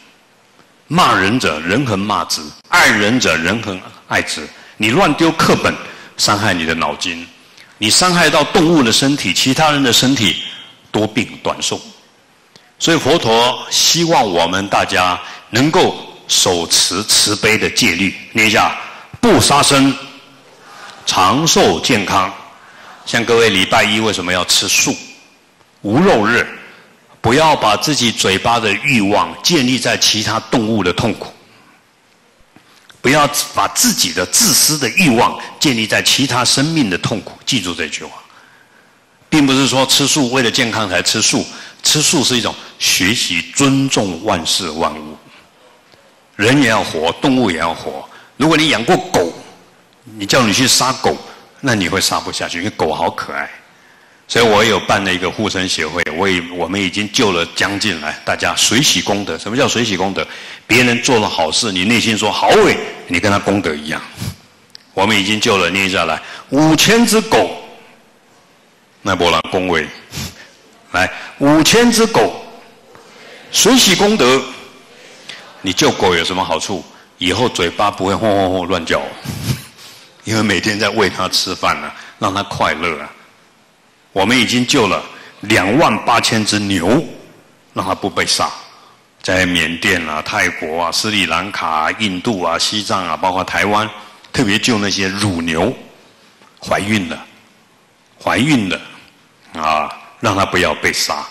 骂人者人恒骂之，爱人者人恒爱之。你乱丢课本，伤害你的脑筋；你伤害到动物的身体，其他人的身体多病短寿。所以佛陀希望我们大家能够手持慈悲的戒律，念一下：不杀生，长寿健康。像各位礼拜一为什么要吃素？无肉日。不要把自己嘴巴的欲望建立在其他动物的痛苦，不要把自己的自私的欲望建立在其他生命的痛苦。记住这句话，并不是说吃素为了健康才吃素，吃素是一种学习尊重万事万物，人也要活，动物也要活。如果你养过狗，你叫你去杀狗，那你会杀不下去，因为狗好可爱。所以我有办了一个护生协会，我已我们已经救了将近来大家水洗功德。什么叫水洗功德？别人做了好事，你内心说好伟，你跟他功德一样。我们已经救了念下来五千只狗，那波浪恭维，来五千只狗，水洗功德。你救狗有什么好处？以后嘴巴不会轰轰轰乱叫，因为每天在喂它吃饭呢，让它快乐啊。我们已经救了两万八千只牛，让它不被杀。在缅甸啊、泰国啊、斯里兰卡、啊印度啊、西藏啊，包括台湾，特别救那些乳牛，怀孕了，怀孕了，啊，让它不要被杀。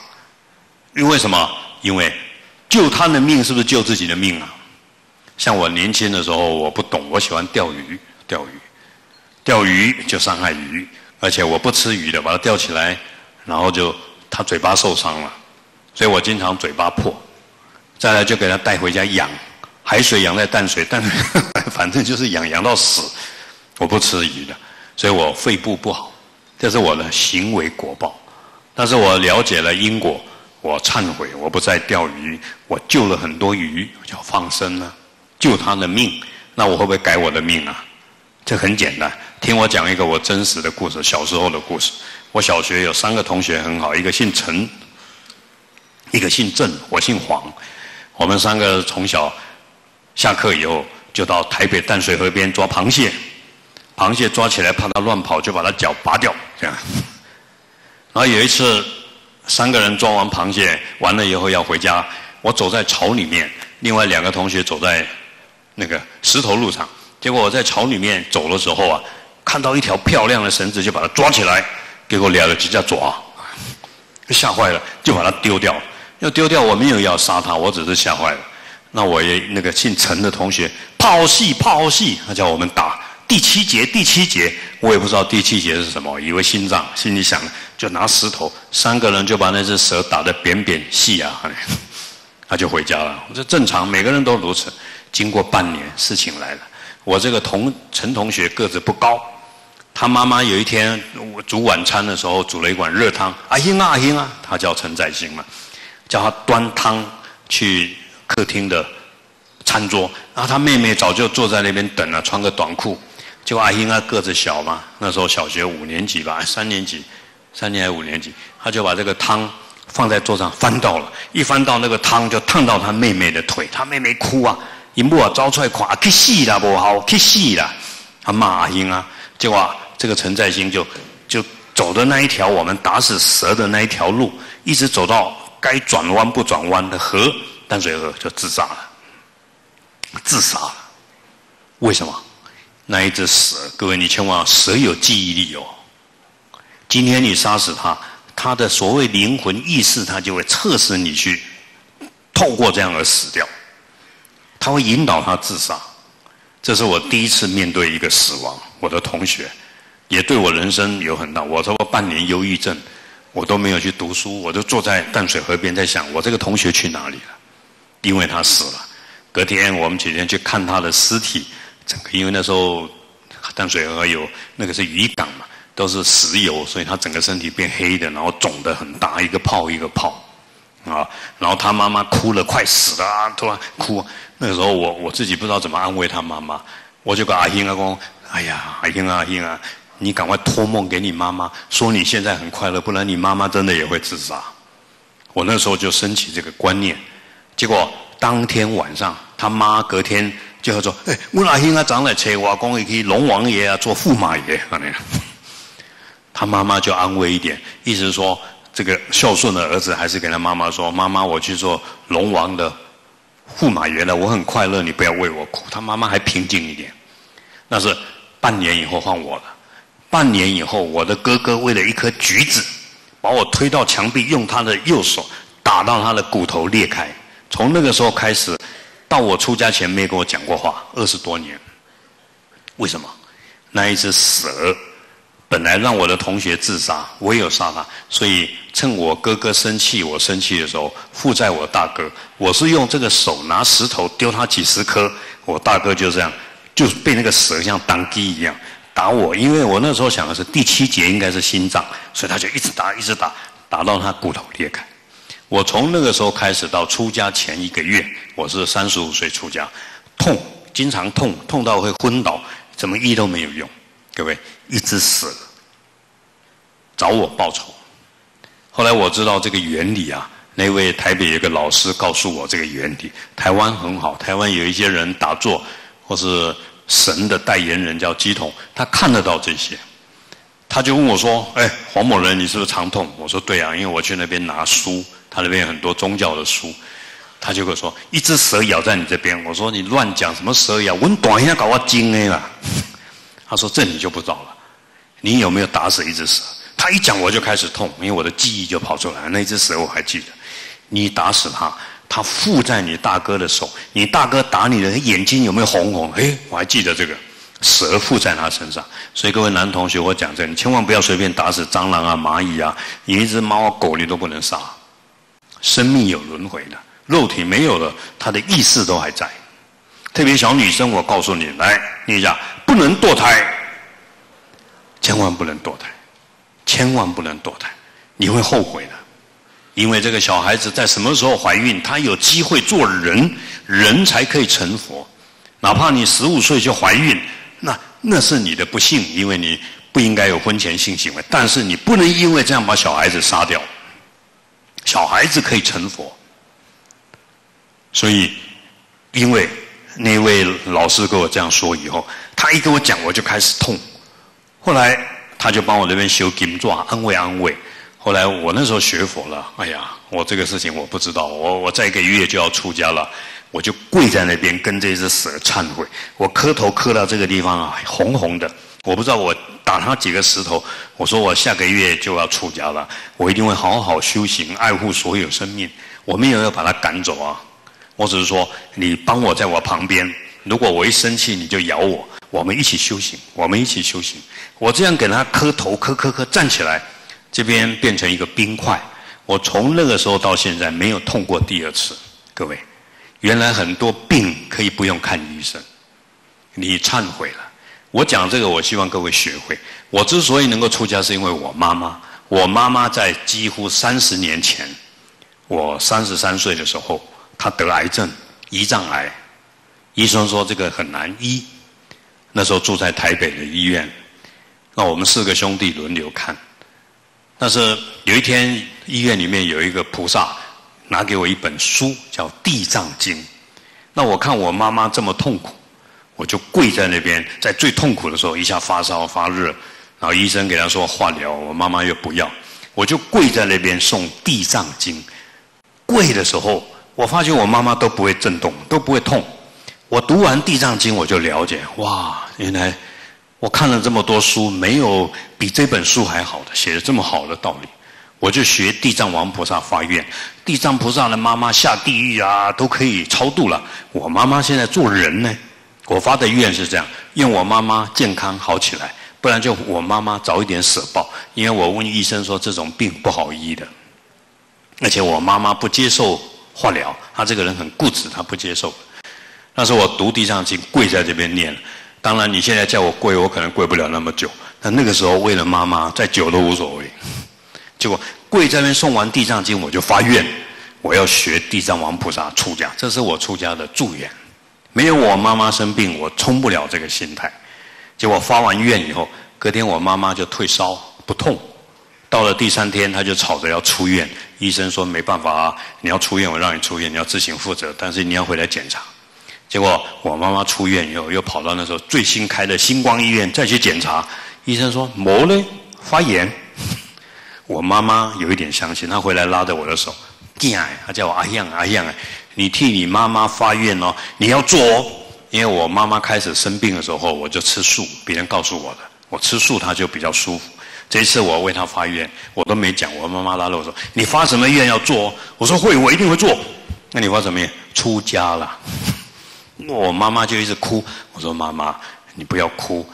因为什么？因为救他的命是不是救自己的命啊？像我年轻的时候，我不懂，我喜欢钓鱼，钓鱼，钓鱼就伤害鱼，而且我不吃鱼的，把它钓起来，然后就他嘴巴受伤了，所以我经常嘴巴破。再来就给他带回家养，海水养在淡水，淡水 反正就是养养到死。我不吃鱼的，所以我肺部不好，这是我的行为果报。但是我了解了因果，我忏悔，我不再钓鱼，我救了很多鱼，叫放生了，救他的命。那我会不会改我的命啊？这很简单，听我讲一个我真实的故事，小时候的故事。我小学有三个同学很好，一个姓陈，一个姓郑，我姓黄。我们三个从小下课以后就到台北淡水河边抓螃蟹，螃蟹抓起来怕它乱跑，就把它脚拔掉，这样。然后有一次，三个人抓完螃蟹完了以后要回家，我走在草里面，另外两个同学走在那个石头路上。结果我在草里面走的时候啊，看到一条漂亮的绳子，就把它抓起来，给我撩了几下爪，吓坏了，就把它丢掉。要丢掉，我没有要杀它，我只是吓坏了。那我也那个姓陈的同学，泡戏泡戏，他叫我们打第七节第七节，我也不知道第七节是什么，以为心脏，心里想就拿石头，三个人就把那只蛇打得扁扁细啊，他就回家了。这正常，每个人都如此。经过半年，事情来了，我这个同陈同学个子不高，他妈妈有一天煮晚餐的时候煮了一碗热汤，阿英啊阿英啊，他叫陈在兴嘛。叫他端汤去客厅的餐桌，然后他妹妹早就坐在那边等了，穿个短裤。就阿英啊个子小嘛，那时候小学五年级吧，三年级，三年还五年级，他就把这个汤放在桌上翻到了，一翻到那个汤就烫到他妹妹的腿，他妹妹哭啊，一幕啊招出来夸，去死啦不好，去死啦，他骂阿英啊，结果这个陈在兴就就走的那一条我们打死蛇的那一条路，一直走到。该转弯不转弯的河，淡水河就自杀了。自杀了，为什么？那一只蛇，各位你千万蛇有记忆力哦。今天你杀死它，它的所谓灵魂意识，它就会测试你去透过这样而死掉。它会引导他自杀。这是我第一次面对一个死亡，我的同学，也对我人生有很大。我差不多半年忧郁症。我都没有去读书，我就坐在淡水河边在想，我这个同学去哪里了？因为他死了。隔天我们几天去看他的尸体，整个因为那时候淡水河有那个是渔港嘛，都是石油，所以他整个身体变黑的，然后肿得很大，一个泡一个泡，啊，然后他妈妈哭了，快死了，啊，突然哭。那个时候我我自己不知道怎么安慰他妈妈，我就跟阿英阿公，哎呀，阿英啊阿英啊。你赶快托梦给你妈妈，说你现在很快乐，不然你妈妈真的也会自杀。我那时候就升起这个观念，结果当天晚上，他妈隔天就说：“哎，我阿兄啊，长来车我讲可以龙王爷啊，做驸马爷。”他妈妈就安慰一点，意思说这个孝顺的儿子还是给他妈妈说：“妈妈，我去做龙王的驸马爷了，我很快乐，你不要为我哭。”他妈妈还平静一点。那是半年以后换我了。半年以后，我的哥哥为了一颗橘子，把我推到墙壁，用他的右手打到他的骨头裂开。从那个时候开始，到我出家前没跟我讲过话，二十多年。为什么？那一只蛇本来让我的同学自杀，我也有杀他，所以趁我哥哥生气，我生气的时候，负债我大哥。我是用这个手拿石头丢他几十颗，我大哥就这样就被那个蛇像当鸡一样。打我，因为我那时候想的是第七节应该是心脏，所以他就一直打，一直打，打到他骨头裂开。我从那个时候开始到出家前一个月，我是三十五岁出家，痛，经常痛，痛到会昏倒，怎么医都没有用。各位，一直死，找我报仇。后来我知道这个原理啊，那位台北有个老师告诉我这个原理。台湾很好，台湾有一些人打坐或是。神的代言人叫鸡统，他看得到这些，他就问我说：“哎，黄某人，你是不是常痛？”我说：“对啊，因为我去那边拿书，他那边有很多宗教的书。”他就跟我说：“一只蛇咬在你这边。”我说：“你乱讲什么蛇咬？我短一下搞我惊哎了。”他说：“这你就不知道了，你有没有打死一只蛇？”他一讲我就开始痛，因为我的记忆就跑出来，那只蛇我还记得。你打死它。他附在你大哥的手，你大哥打你的眼睛有没有红红？哎，我还记得这个。蛇附在他身上，所以各位男同学，我讲这，你千万不要随便打死蟑螂啊、蚂蚁啊，你一只猫啊、狗你都不能杀。生命有轮回的，肉体没有了，他的意识都还在。特别小女生，我告诉你，来念一下，不能堕胎，千万不能堕胎，千万不能堕胎，你会后悔的。因为这个小孩子在什么时候怀孕，他有机会做人，人才可以成佛。哪怕你十五岁就怀孕。那那是你的不幸，因为你不应该有婚前性行为。但是你不能因为这样把小孩子杀掉，小孩子可以成佛。所以，因为那位老师跟我这样说以后，他一跟我讲，我就开始痛。后来他就帮我那边修金爪，安慰安慰。后来我那时候学佛了，哎呀，我这个事情我不知道，我我再一个月就要出家了。我就跪在那边跟这只蛇忏悔，我磕头磕到这个地方啊，红红的。我不知道我打他几个石头。我说我下个月就要出家了，我一定会好好修行，爱护所有生命。我没有要把他赶走啊，我只是说你帮我在我旁边。如果我一生气，你就咬我。我们一起修行，我们一起修行。我这样给他磕头，磕磕磕，站起来，这边变成一个冰块。我从那个时候到现在没有痛过第二次，各位。原来很多病可以不用看医生，你忏悔了。我讲这个，我希望各位学会。我之所以能够出家，是因为我妈妈。我妈妈在几乎三十年前，我三十三岁的时候，她得癌症，胰脏癌。医生说这个很难医。那时候住在台北的医院，那我们四个兄弟轮流看。但是有一天，医院里面有一个菩萨。拿给我一本书，叫《地藏经》。那我看我妈妈这么痛苦，我就跪在那边，在最痛苦的时候，一下发烧发热，然后医生给他说化疗，我妈妈又不要，我就跪在那边诵《地藏经》。跪的时候，我发现我妈妈都不会震动，都不会痛。我读完《地藏经》，我就了解，哇，原来我看了这么多书，没有比这本书还好的，写的这么好的道理。我就学地藏王菩萨发愿，地藏菩萨的妈妈下地狱啊，都可以超度了。我妈妈现在做人呢，我发的愿是这样：愿我妈妈健康好起来，不然就我妈妈早一点死报。因为我问医生说这种病不好医的，而且我妈妈不接受化疗，她这个人很固执，她不接受。那时候我读地藏经，跪在这边念。当然你现在叫我跪，我可能跪不了那么久。但那个时候为了妈妈，再久都无所谓。结果跪在那边送完地藏经，我就发愿，我要学地藏王菩萨出家，这是我出家的祝愿。没有我妈妈生病，我冲不了这个心态。结果发完愿以后，隔天我妈妈就退烧不痛，到了第三天，她就吵着要出院。医生说没办法啊，你要出院我让你出院，你要自行负责，但是你要回来检查。结果我妈妈出院以后，又跑到那时候最新开的星光医院再去检查，医生说毛呢发炎。我妈妈有一点相信，她回来拉着我的手，她叫我阿样阿样你替你妈妈发愿哦，你要做哦。因为我妈妈开始生病的时候，我就吃素，别人告诉我的，我吃素她就比较舒服。这一次我为她发愿，我都没讲，我妈妈拉着我说：“你发什么愿要做？”我说：“会，我一定会做。”那你发什么愿？出家了。我妈妈就一直哭。我说：“妈妈，你不要哭，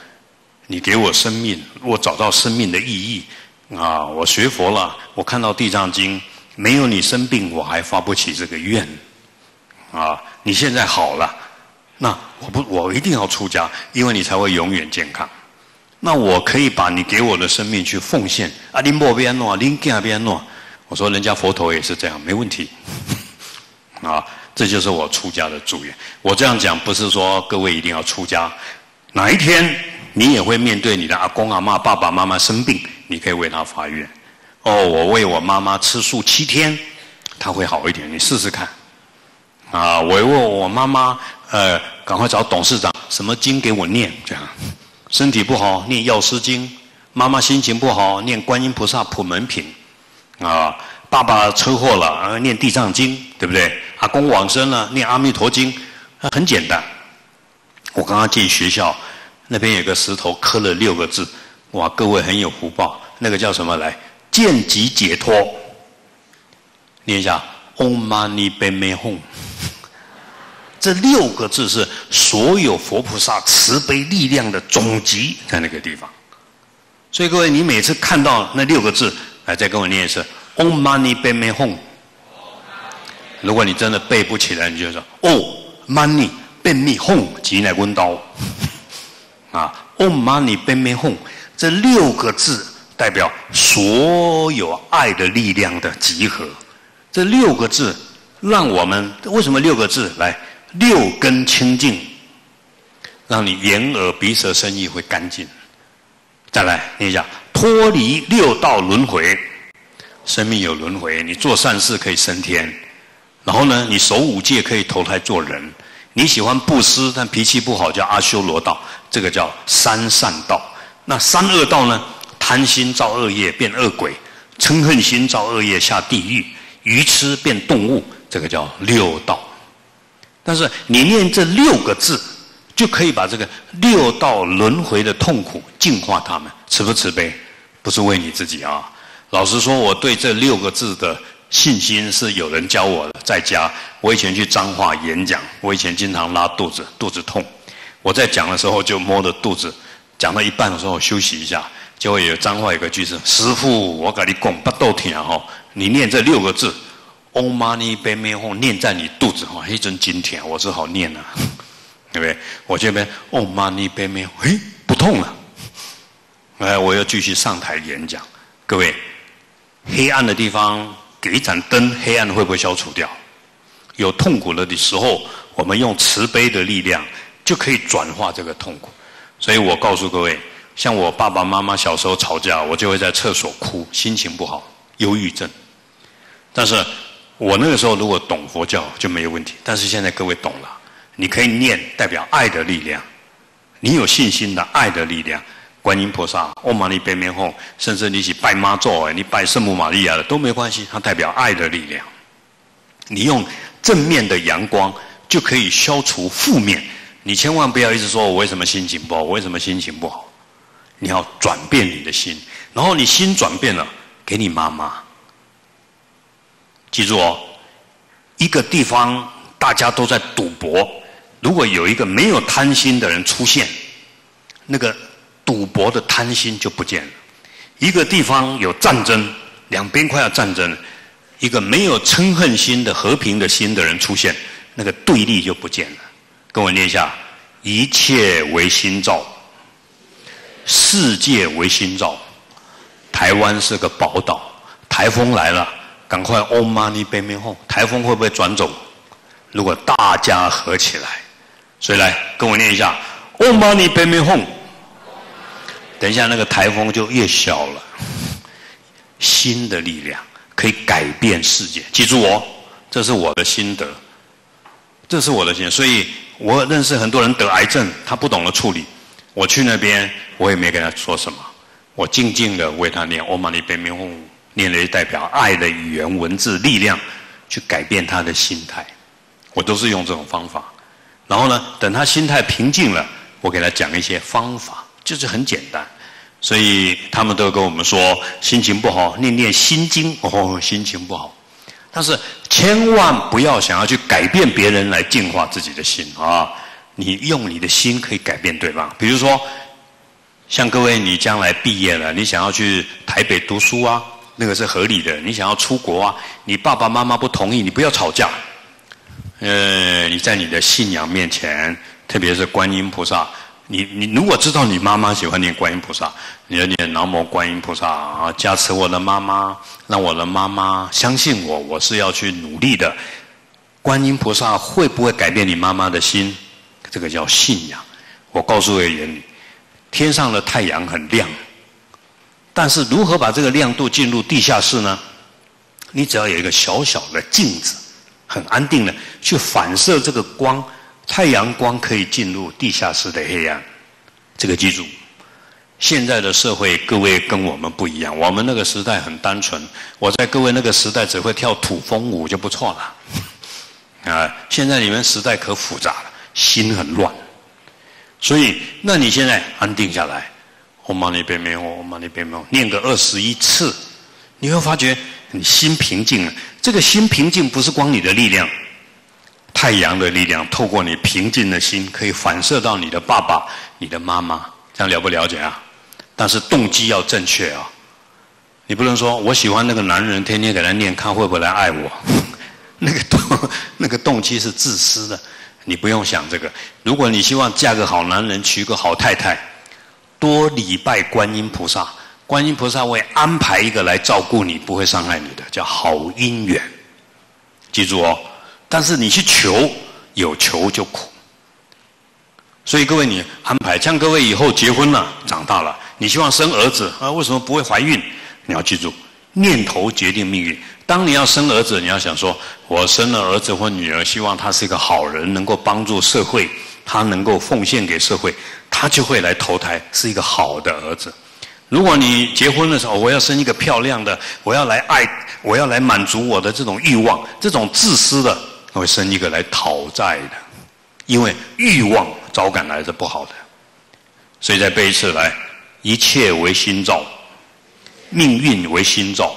你给我生命，我找到生命的意义。”啊！我学佛了，我看到《地藏经》，没有你生病，我还发不起这个愿。啊！你现在好了，那我不，我一定要出家，因为你才会永远健康。那我可以把你给我的生命去奉献。啊，林波边诺，林干边诺。我说人家佛陀也是这样，没问题。啊，这就是我出家的祝愿。我这样讲不是说各位一定要出家，哪一天你也会面对你的阿公阿妈、爸爸妈妈生病。你可以为他发愿，哦，我为我妈妈吃素七天，他会好一点，你试试看。啊，我问我妈妈，呃，赶快找董事长，什么经给我念？这样，身体不好念药师经，妈妈心情不好念观音菩萨普门品，啊，爸爸车祸了啊念地藏经，对不对？阿公往生了念阿弥陀经，很简单。我刚刚进学校，那边有个石头刻了六个字。哇，各位很有福报，那个叫什么来？见即解脱。念一下，Om Mani p a m e h m。这六个字是所有佛菩萨慈悲力量的总集，在那个地方。所以各位，你每次看到那六个字，来再跟我念一次：Om Mani p a m e h m。如果你真的背不起来，你就说：哦，Mani Padme h m 吉乃温刀。啊，Om Mani p a m e h m 这六个字代表所有爱的力量的集合。这六个字让我们为什么六个字来？六根清净，让你眼耳鼻舌身意会干净。再来你讲：脱离六道轮回，生命有轮回，你做善事可以升天。然后呢，你守五戒可以投胎做人。你喜欢布施，但脾气不好，叫阿修罗道，这个叫三善道。那三恶道呢？贪心造恶业变恶鬼，嗔恨心造恶业下地狱，愚痴变动物，这个叫六道。但是你念这六个字，就可以把这个六道轮回的痛苦净化他们。慈不慈悲？不是为你自己啊！老实说，我对这六个字的信心是有人教我的。在家，我以前去彰化演讲，我以前经常拉肚子，肚子痛。我在讲的时候就摸着肚子，讲到一半的时候休息一下，就会有彰化有个句子：“师傅，我跟你讲，不豆甜哈，你念这六个字。” Om Mani Padme Hum 念在你肚子哈，一阵金田，我只好念了，对不对？我这边 Om Mani Padme Hum，哎，不痛了。哎，我要继续上台演讲。各位，黑暗的地方给一盏灯，黑暗会不会消除掉？有痛苦了的时候，我们用慈悲的力量就可以转化这个痛苦。所以我告诉各位，像我爸爸妈妈小时候吵架，我就会在厕所哭，心情不好，忧郁症。但是。我那个时候如果懂佛教就没有问题，但是现在各位懂了，你可以念代表爱的力量，你有信心的爱的力量，观音菩萨、欧玛尼贝面后，甚至你去拜妈祖，你拜圣母玛利亚的都没关系，它代表爱的力量。你用正面的阳光就可以消除负面，你千万不要一直说我为什么心情不好，我为什么心情不好，你要转变你的心，然后你心转变了，给你妈妈。记住哦，一个地方大家都在赌博，如果有一个没有贪心的人出现，那个赌博的贪心就不见了。一个地方有战争，两边快要战争，一个没有嗔恨心的和平的心的人出现，那个对立就不见了。跟我念一下：一切为心造，世界为心造。台湾是个宝岛，台风来了。赶快，Om Mani Padme Hum，台风会不会转走？如果大家合起来，所以来跟我念一下，Om Mani Padme Hum。等一下，那个台风就越小了。新的力量可以改变世界，记住哦，这是我的心得，这是我的心。所以我认识很多人得癌症，他不懂得处理。我去那边，我也没跟他说什么，我静静的为他念 Om Mani Padme Hum。念了一代表爱的语言文字力量，去改变他的心态。我都是用这种方法。然后呢，等他心态平静了，我给他讲一些方法，就是很简单。所以他们都跟我们说，心情不好念念心经哦，心情不好。但是千万不要想要去改变别人来净化自己的心啊！你用你的心可以改变对方。比如说，像各位你将来毕业了，你想要去台北读书啊。那个是合理的。你想要出国啊？你爸爸妈妈不同意，你不要吵架。呃，你在你的信仰面前，特别是观音菩萨，你你如果知道你妈妈喜欢念观音菩萨，你要念南无观音菩萨啊，加持我的妈妈，让我的妈妈相信我，我是要去努力的。观音菩萨会不会改变你妈妈的心？这个叫信仰。我告诉你，天上的太阳很亮。但是如何把这个亮度进入地下室呢？你只要有一个小小的镜子，很安定的去反射这个光，太阳光可以进入地下室的黑暗。这个记住，现在的社会各位跟我们不一样，我们那个时代很单纯，我在各位那个时代只会跳土风舞就不错了。啊，现在你们时代可复杂了，心很乱，所以那你现在安定下来。我妈那边没有，我妈那边没有，念个二十一次，你会发觉你心平静了。这个心平静不是光你的力量，太阳的力量透过你平静的心，可以反射到你的爸爸、你的妈妈，这样了不了解啊？但是动机要正确啊！你不能说我喜欢那个男人，天天给他念，看会不会来爱我？那个动那个动机是自私的，你不用想这个。如果你希望嫁个好男人，娶个好太太，多礼拜观音菩萨。观音菩萨会安排一个来照顾你，不会伤害你的，叫好姻缘。记住哦，但是你去求，有求就苦。所以各位，你安排，像各位以后结婚了，长大了，你希望生儿子啊？为什么不会怀孕？你要记住，念头决定命运。当你要生儿子，你要想说，我生了儿子或女儿，希望他是一个好人，能够帮助社会，他能够奉献给社会，他就会来投胎，是一个好的儿子。如果你结婚的时候，我要生一个漂亮的，我要来爱，我要来满足我的这种欲望，这种自私的，会生一个来讨债的，因为欲望招赶来是不好的。所以再背一次来，一切为心造，命运为心造，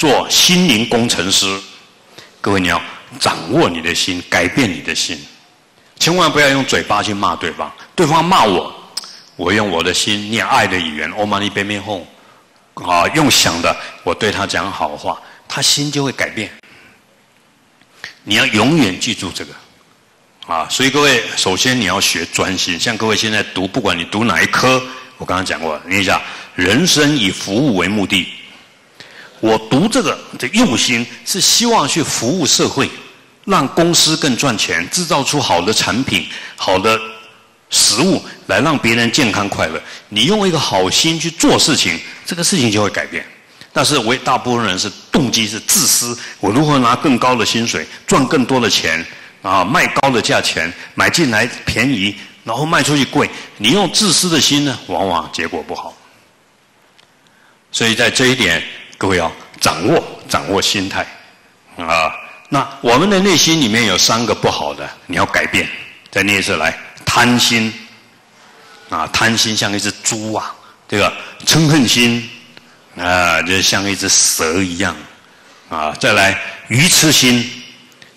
做心灵工程师。各位你要掌握你的心，改变你的心，千万不要用嘴巴去骂对方，对方骂我。我用我的心念爱的语言，欧玛尼边边后，啊，用想的，我对他讲好话，他心就会改变。你要永远记住这个，啊，所以各位，首先你要学专心。像各位现在读，不管你读哪一科，我刚刚讲过，念一下，人生以服务为目的。我读这个的用心是希望去服务社会，让公司更赚钱，制造出好的产品，好的。食物来让别人健康快乐，你用一个好心去做事情，这个事情就会改变。但是，为大部分人是动机是自私，我如何拿更高的薪水，赚更多的钱，啊，卖高的价钱，买进来便宜，然后卖出去贵。你用自私的心呢，往往结果不好。所以在这一点，各位要掌握掌握心态啊。那我们的内心里面有三个不好的，你要改变。再念一次来。贪心啊，贪心像一只猪啊，这个嗔恨心啊，就像一只蛇一样啊。再来愚痴心，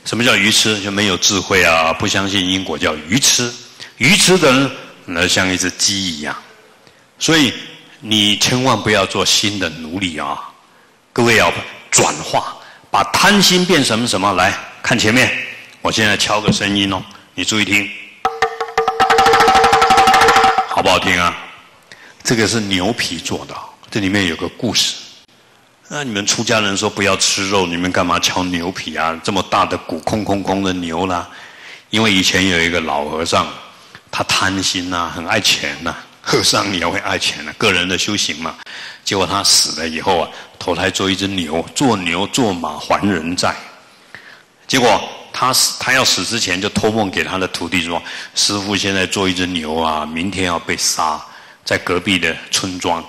什么叫愚痴？就没有智慧啊，不相信因果，叫愚痴。愚痴的人那像一只鸡一样。所以你千万不要做心的奴隶啊！各位要转化，把贪心变什么什么？来看前面，我现在敲个声音哦，你注意听。好不好听啊？这个是牛皮做的，这里面有个故事。那你们出家人说不要吃肉，你们干嘛敲牛皮啊？这么大的鼓，空空空的牛啦。因为以前有一个老和尚，他贪心呐，很爱钱呐。和尚也会爱钱的，个人的修行嘛。结果他死了以后啊，投胎做一只牛，做牛做马还人债。结果。他死，他要死之前就托梦给他的徒弟说：“师傅现在做一只牛啊，明天要被杀，在隔壁的村庄，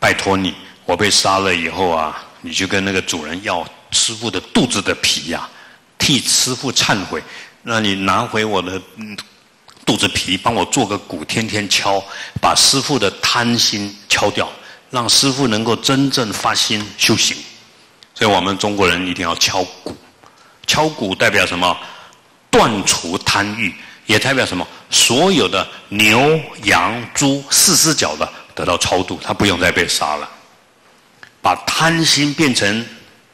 拜托你，我被杀了以后啊，你就跟那个主人要师傅的肚子的皮呀，替师傅忏悔，让你拿回我的肚子皮，帮我做个鼓，天天敲，把师傅的贪心敲掉，让师傅能够真正发心修行。所以我们中国人一定要敲鼓。”敲鼓代表什么？断除贪欲，也代表什么？所有的牛、羊、猪四只脚的得到超度，他不用再被杀了。把贪心变成，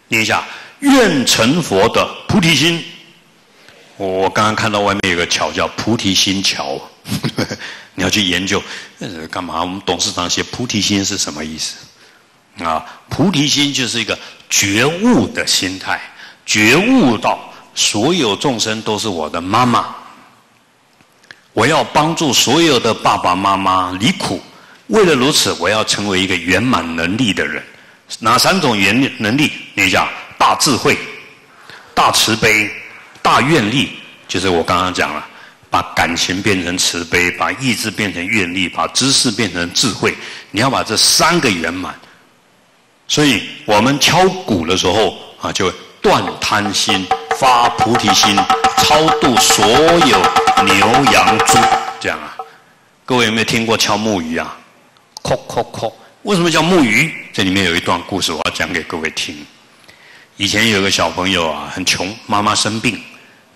念一下愿成佛的菩提心。我刚刚看到外面有个桥叫菩提心桥，你要去研究，干嘛？我们董事长写菩提心是什么意思？啊，菩提心就是一个觉悟的心态。觉悟到所有众生都是我的妈妈，我要帮助所有的爸爸妈妈离苦。为了如此，我要成为一个圆满能力的人。哪三种圆能力？你讲大智慧、大慈悲、大愿力，就是我刚刚讲了，把感情变成慈悲，把意志变成愿力，把知识变成智慧。你要把这三个圆满。所以我们敲鼓的时候啊，就。断贪心，发菩提心，超度所有牛羊猪，这样啊？各位有没有听过敲木鱼啊？叩叩叩，为什么叫木鱼？这里面有一段故事，我要讲给各位听。以前有个小朋友啊，很穷，妈妈生病，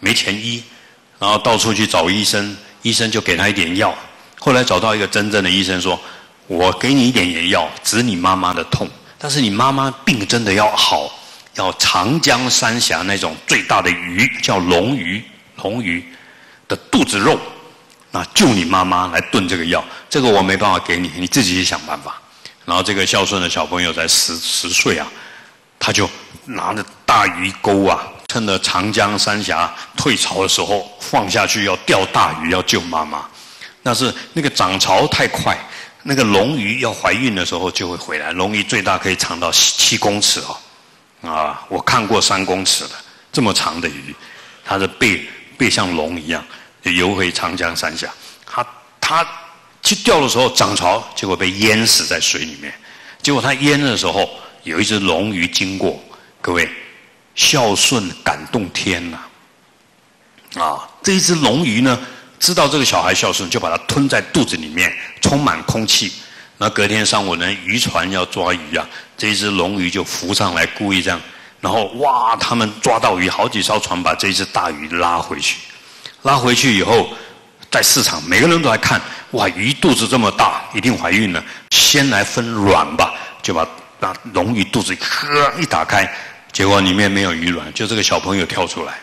没钱医，然后到处去找医生，医生就给他一点药。后来找到一个真正的医生，说：“我给你一点点药，止你妈妈的痛，但是你妈妈病真的要好，要长江三峡那种最大的鱼，叫龙鱼，龙鱼的肚子肉，那救你妈妈来炖这个药。这个我没办法给你，你自己去想办法。”然后这个孝顺的小朋友才十十岁啊，他就拿着大鱼钩啊，趁着长江三峡退潮的时候放下去，要钓大鱼，要救妈妈。但是那个涨潮太快，那个龙鱼要怀孕的时候就会回来。龙鱼最大可以长到七公尺哦，啊，我看过三公尺的这么长的鱼，它的背背像龙一样游回长江三峡。它它。去钓的时候涨潮，结果被淹死在水里面。结果他淹的时候，有一只龙鱼经过，各位孝顺感动天呐！啊，这一只龙鱼呢，知道这个小孩孝顺，就把它吞在肚子里面，充满空气。那隔天上午呢，渔船要抓鱼啊，这一只龙鱼就浮上来，故意这样，然后哇，他们抓到鱼，好几艘船把这一只大鱼拉回去，拉回去以后。在市场，每个人都来看，哇，鱼肚子这么大，一定怀孕了。先来分卵吧，就把那龙鱼肚子呵一打开，结果里面没有鱼卵，就这个小朋友跳出来。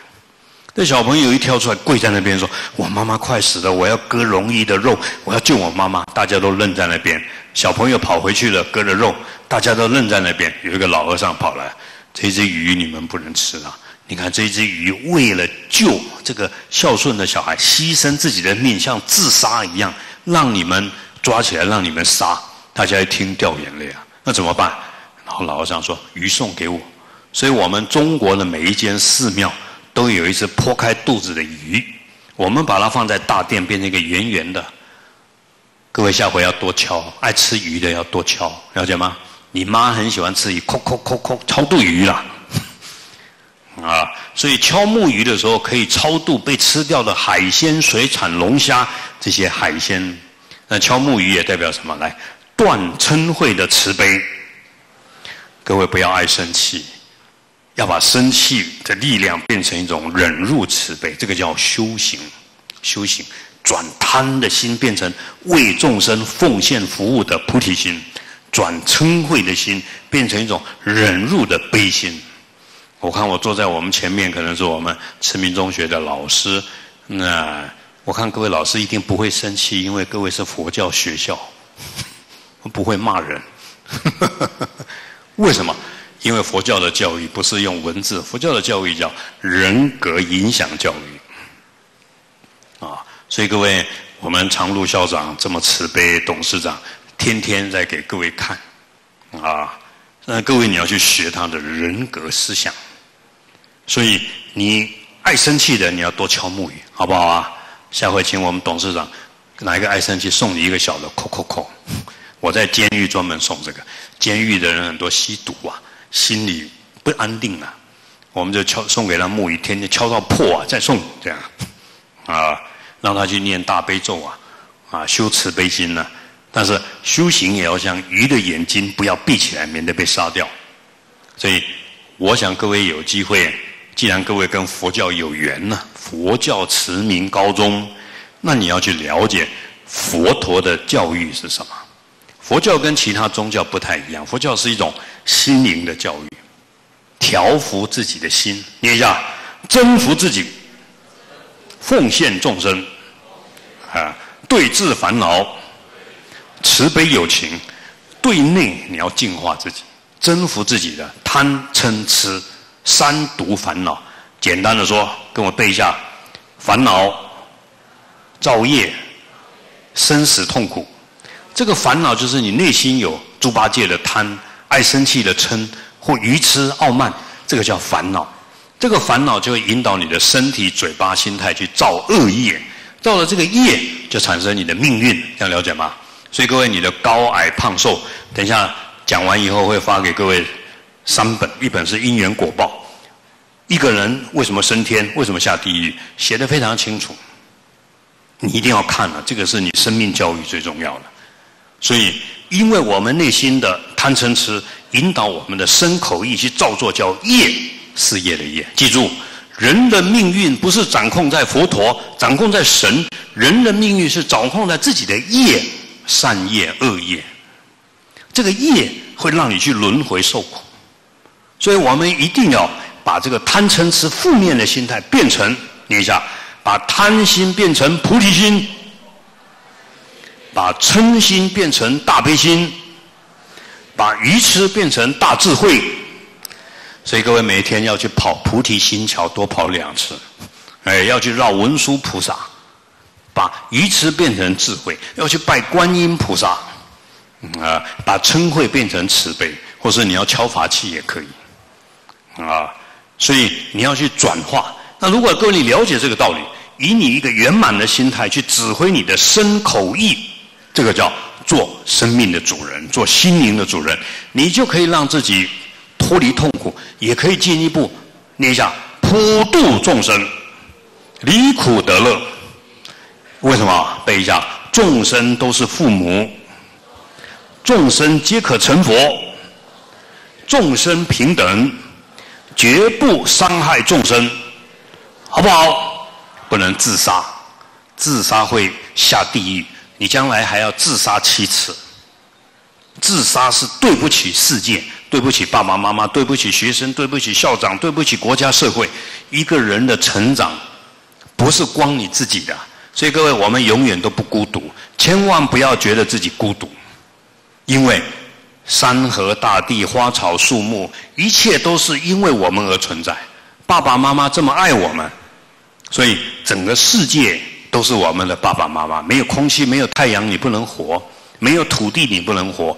这小朋友一跳出来，跪在那边说：“我妈妈快死了，我要割龙鱼的肉，我要救我妈妈。”大家都愣在那边。小朋友跑回去了，割了肉，大家都愣在那边。有一个老和尚跑来：“这只鱼你们不能吃啊。”你看这只鱼为了救这个孝顺的小孩，牺牲自己的命，像自杀一样，让你们抓起来，让你们杀。大家一听掉眼泪啊，那怎么办？然后老和尚说：“鱼送给我。”所以我们中国的每一间寺庙都有一只剖开肚子的鱼，我们把它放在大殿，变成一个圆圆的。各位下回要多敲，爱吃鱼的要多敲，了解吗？你妈很喜欢吃鱼，抠抠抠抠，超度鱼啦。啊，所以敲木鱼的时候可以超度被吃掉的海鲜、水产、龙虾这些海鲜。那敲木鱼也代表什么？来断嗔恚的慈悲。各位不要爱生气，要把生气的力量变成一种忍辱慈悲，这个叫修行。修行转贪的心变成为众生奉献服务的菩提心，转嗔恚的心变成一种忍辱的悲心。我看我坐在我们前面，可能是我们慈明中学的老师。那我看各位老师一定不会生气，因为各位是佛教学校，不会骂人。为什么？因为佛教的教育不是用文字，佛教的教育叫人格影响教育。啊，所以各位，我们常路校长这么慈悲，董事长天天在给各位看。啊，那各位你要去学他的人格思想。所以你爱生气的，你要多敲木鱼，好不好啊？下回请我们董事长哪一个爱生气，送你一个小的，扣扣扣。我在监狱专门送这个，监狱的人很多吸毒啊，心里不安定啊，我们就敲送给他木鱼，天天敲到破啊，再送这样，啊，让他去念大悲咒啊，啊，修慈悲心呢。但是修行也要像鱼的眼睛，不要闭起来，免得被杀掉。所以我想各位有机会。既然各位跟佛教有缘呢，佛教慈明高中，那你要去了解佛陀的教育是什么？佛教跟其他宗教不太一样，佛教是一种心灵的教育，调服自己的心，念一下，征服自己，奉献众生，啊，对治烦恼，慈悲有情，对内你要净化自己，征服自己的贪嗔痴。三毒烦恼，简单的说，跟我背一下：烦恼、造业、生死痛苦。这个烦恼就是你内心有猪八戒的贪、爱生气的嗔或愚痴傲慢，这个叫烦恼。这个烦恼就会引导你的身体、嘴巴、心态去造恶业，造了这个业，就产生你的命运。这样了解吗？所以各位，你的高矮胖瘦，等一下讲完以后会发给各位。三本，一本是因缘果报，一个人为什么升天，为什么下地狱，写的非常清楚。你一定要看了，这个是你生命教育最重要的。所以，因为我们内心的贪嗔痴，引导我们的身口意去造作，叫业，是业的业。记住，人的命运不是掌控在佛陀，掌控在神，人的命运是掌控在自己的业，善业、恶业。这个业会让你去轮回受苦，所以我们一定要把这个贪嗔痴负面的心态变成，念一下，把贪心变成菩提心，把嗔心变成大悲心，把愚痴变成大智慧。所以各位每一天要去跑菩提心桥，多跑两次，哎，要去绕文殊菩萨，把愚痴变成智慧，要去拜观音菩萨。啊，把嗔恚变成慈悲，或是你要敲法器也可以，啊，所以你要去转化。那如果各位你了解这个道理，以你一个圆满的心态去指挥你的身口意，这个叫做生命的主人，做心灵的主人，你就可以让自己脱离痛苦，也可以进一步念一下普度众生，离苦得乐。为什么？背一下，众生都是父母。众生皆可成佛，众生平等，绝不伤害众生，好不好？不能自杀，自杀会下地狱，你将来还要自杀七次。自杀是对不起世界，对不起爸爸妈妈，对不起学生，对不起校长，对不起国家社会。一个人的成长不是光你自己的，所以各位，我们永远都不孤独，千万不要觉得自己孤独。因为山河大地、花草树木，一切都是因为我们而存在。爸爸妈妈这么爱我们，所以整个世界都是我们的爸爸妈妈。没有空气，没有太阳，你不能活；没有土地，你不能活。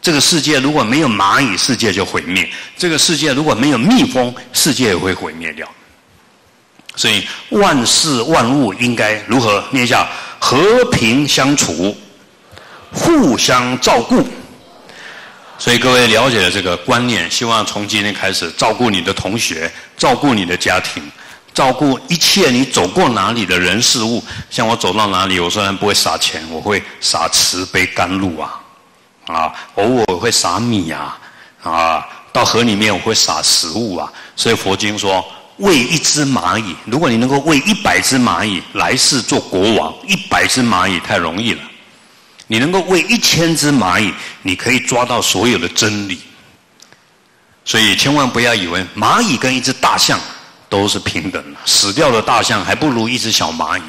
这个世界如果没有蚂蚁，世界就毁灭；这个世界如果没有蜜蜂，世界也会毁灭掉。所以万事万物应该如何？念一下：和平相处。互相照顾，所以各位了解了这个观念，希望从今天开始照顾你的同学，照顾你的家庭，照顾一切你走过哪里的人事物。像我走到哪里，我虽然不会撒钱，我会撒慈悲甘露啊，啊，偶尔会撒米啊，啊，到河里面我会撒食物啊。所以佛经说，喂一只蚂蚁，如果你能够喂一百只蚂蚁，来世做国王，一百只蚂蚁太容易了。你能够喂一千只蚂蚁，你可以抓到所有的真理。所以千万不要以为蚂蚁跟一只大象都是平等的，死掉的大象还不如一只小蚂蚁。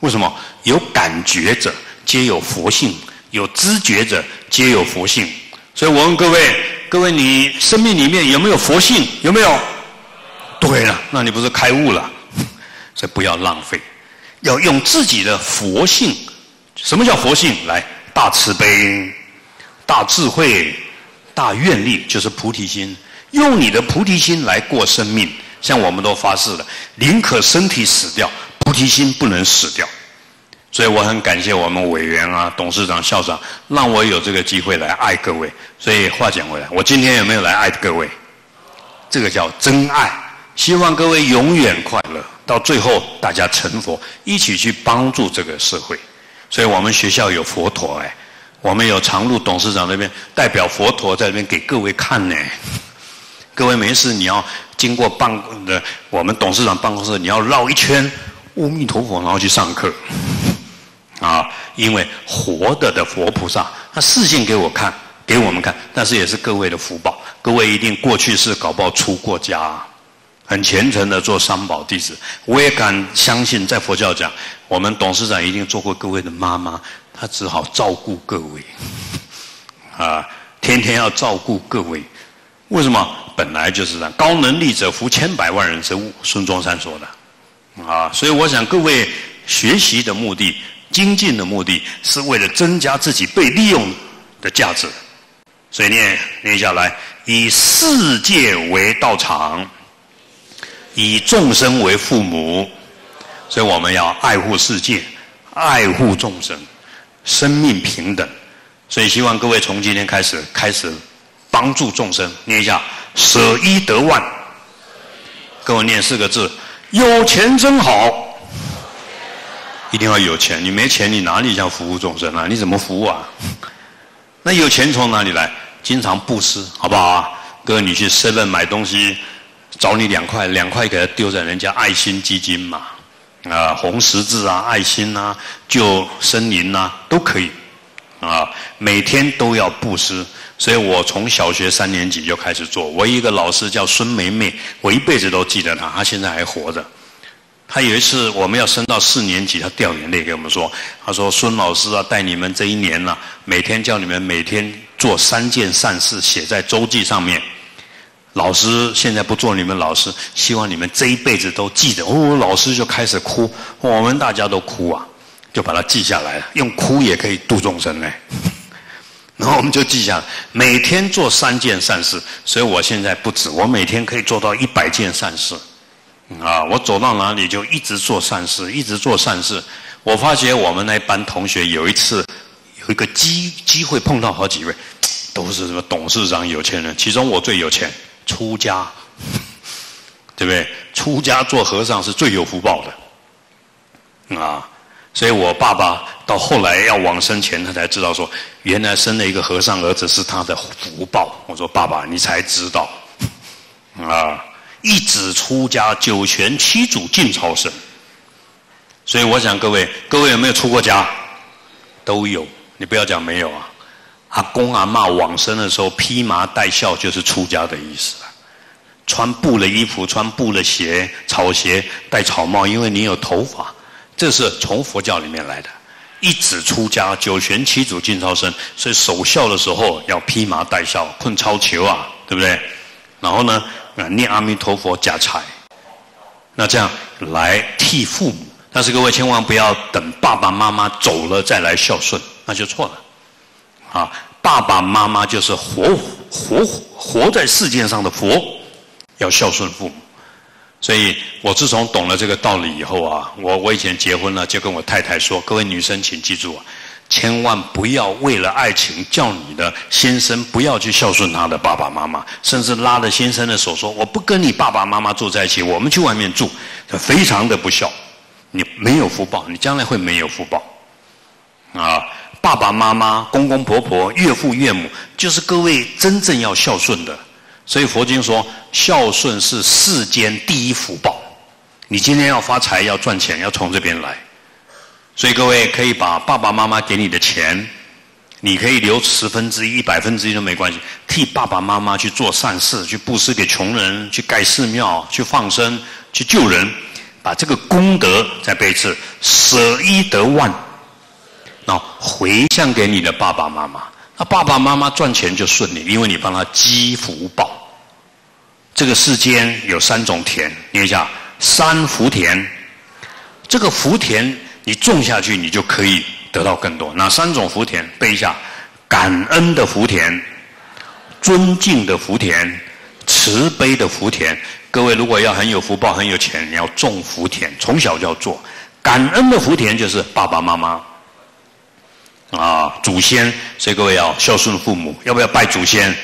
为什么？有感觉者皆有佛性，有知觉者皆有佛性。所以我问各位：各位，你生命里面有没有佛性？有没有？对了，那你不是开悟了？所以不要浪费，要用自己的佛性。什么叫佛性？来，大慈悲、大智慧、大愿力，就是菩提心。用你的菩提心来过生命，像我们都发誓了，宁可身体死掉，菩提心不能死掉。所以我很感谢我们委员啊、董事长、校长，让我有这个机会来爱各位。所以话讲回来，我今天有没有来爱各位？这个叫真爱。希望各位永远快乐，到最后大家成佛，一起去帮助这个社会。所以我们学校有佛陀哎，我们有常路董事长那边代表佛陀在那边给各位看呢。各位没事，你要经过办的我们董事长办公室，你要绕一圈，阿弥陀佛，然后去上课。啊，因为活的的佛菩萨，他视线给我看，给我们看，但是也是各位的福报。各位一定过去是搞不好出过家。很虔诚的做三宝弟子，我也敢相信，在佛教讲，我们董事长一定做过各位的妈妈，他只好照顾各位，啊，天天要照顾各位，为什么？本来就是这样，高能力者服千百万人之物，孙中山说的，啊，所以我想各位学习的目的、精进的目的，是为了增加自己被利用的价值，所以念念下来，以世界为道场。以众生为父母，所以我们要爱护世界，爱护众生，生命平等。所以希望各位从今天开始，开始帮助众生。念一下“舍一得万”，跟我念四个字：有钱真好。一定要有钱，你没钱，你哪里想服务众生啊？你怎么服务啊？那有钱从哪里来？经常布施，好不好啊？各位，你去市内买东西，找你两块，两块给他丢在人家爱心基金嘛，啊，红十字啊，爱心啊，救森林啊，都可以，啊，每天都要布施。所以我从小学三年级就开始做。我一个老师叫孙梅梅，我一辈子都记得她，她现在还活着。她有一次我们要升到四年级，她掉眼泪给我们说：“她说孙老师啊，带你们这一年了，每天叫你们每天做三件善事，写在周记上面。老师现在不做你们老师，希望你们这一辈子都记得。”哦，老师就开始哭，我们大家都哭啊，就把它记下来了。用哭也可以度众生呢。然后我们就记下，每天做三件善事，所以我现在不止，我每天可以做到一百件善事。啊，我走到哪里就一直做善事，一直做善事。我发觉我们那班同学有一次有一个机机会碰到好几位，都是什么董事长、有钱人，其中我最有钱，出家，对不对？出家做和尚是最有福报的，啊，所以我爸爸到后来要往生前，他才知道说，原来生了一个和尚儿子是他的福报。我说爸爸，你才知道，啊。一子出家，九泉七祖尽超生。所以我想各位，各位有没有出过家？都有，你不要讲没有啊。阿公阿妈往生的时候披麻戴孝，就是出家的意思啊。穿布的衣服，穿布的鞋，草鞋，戴草帽，因为你有头发，这是从佛教里面来的。一子出家，九玄七祖尽超生，所以守孝的时候要披麻戴孝，困超求啊，对不对？然后呢？啊，念阿弥陀佛加财，那这样来替父母。但是各位千万不要等爸爸妈妈走了再来孝顺，那就错了。啊，爸爸妈妈就是活活活在世界上的佛，要孝顺父母。所以我自从懂了这个道理以后啊，我我以前结婚了就跟我太太说：各位女生请记住啊。千万不要为了爱情叫你的先生不要去孝顺他的爸爸妈妈，甚至拉着先生的手说：“我不跟你爸爸妈妈住在一起，我们去外面住。”这非常的不孝，你没有福报，你将来会没有福报。啊，爸爸妈妈、公公婆婆、岳父岳母，就是各位真正要孝顺的。所以佛经说，孝顺是世间第一福报。你今天要发财、要赚钱，要从这边来。所以各位可以把爸爸妈妈给你的钱，你可以留十分之一、一百分之一都没关系，替爸爸妈妈去做善事，去布施给穷人，去盖寺庙，去放生，去救人，把这个功德再背一次，舍一得万，那回向给你的爸爸妈妈，那爸爸妈妈赚钱就顺利，因为你帮他积福报。这个世间有三种田，念一下三福田，这个福田。你种下去，你就可以得到更多。哪三种福田？背一下：感恩的福田、尊敬的福田、慈悲的福田。各位如果要很有福报、很有钱，你要种福田，从小就要做。感恩的福田就是爸爸妈妈啊，祖先。所以各位要孝顺父母，要不要拜祖先？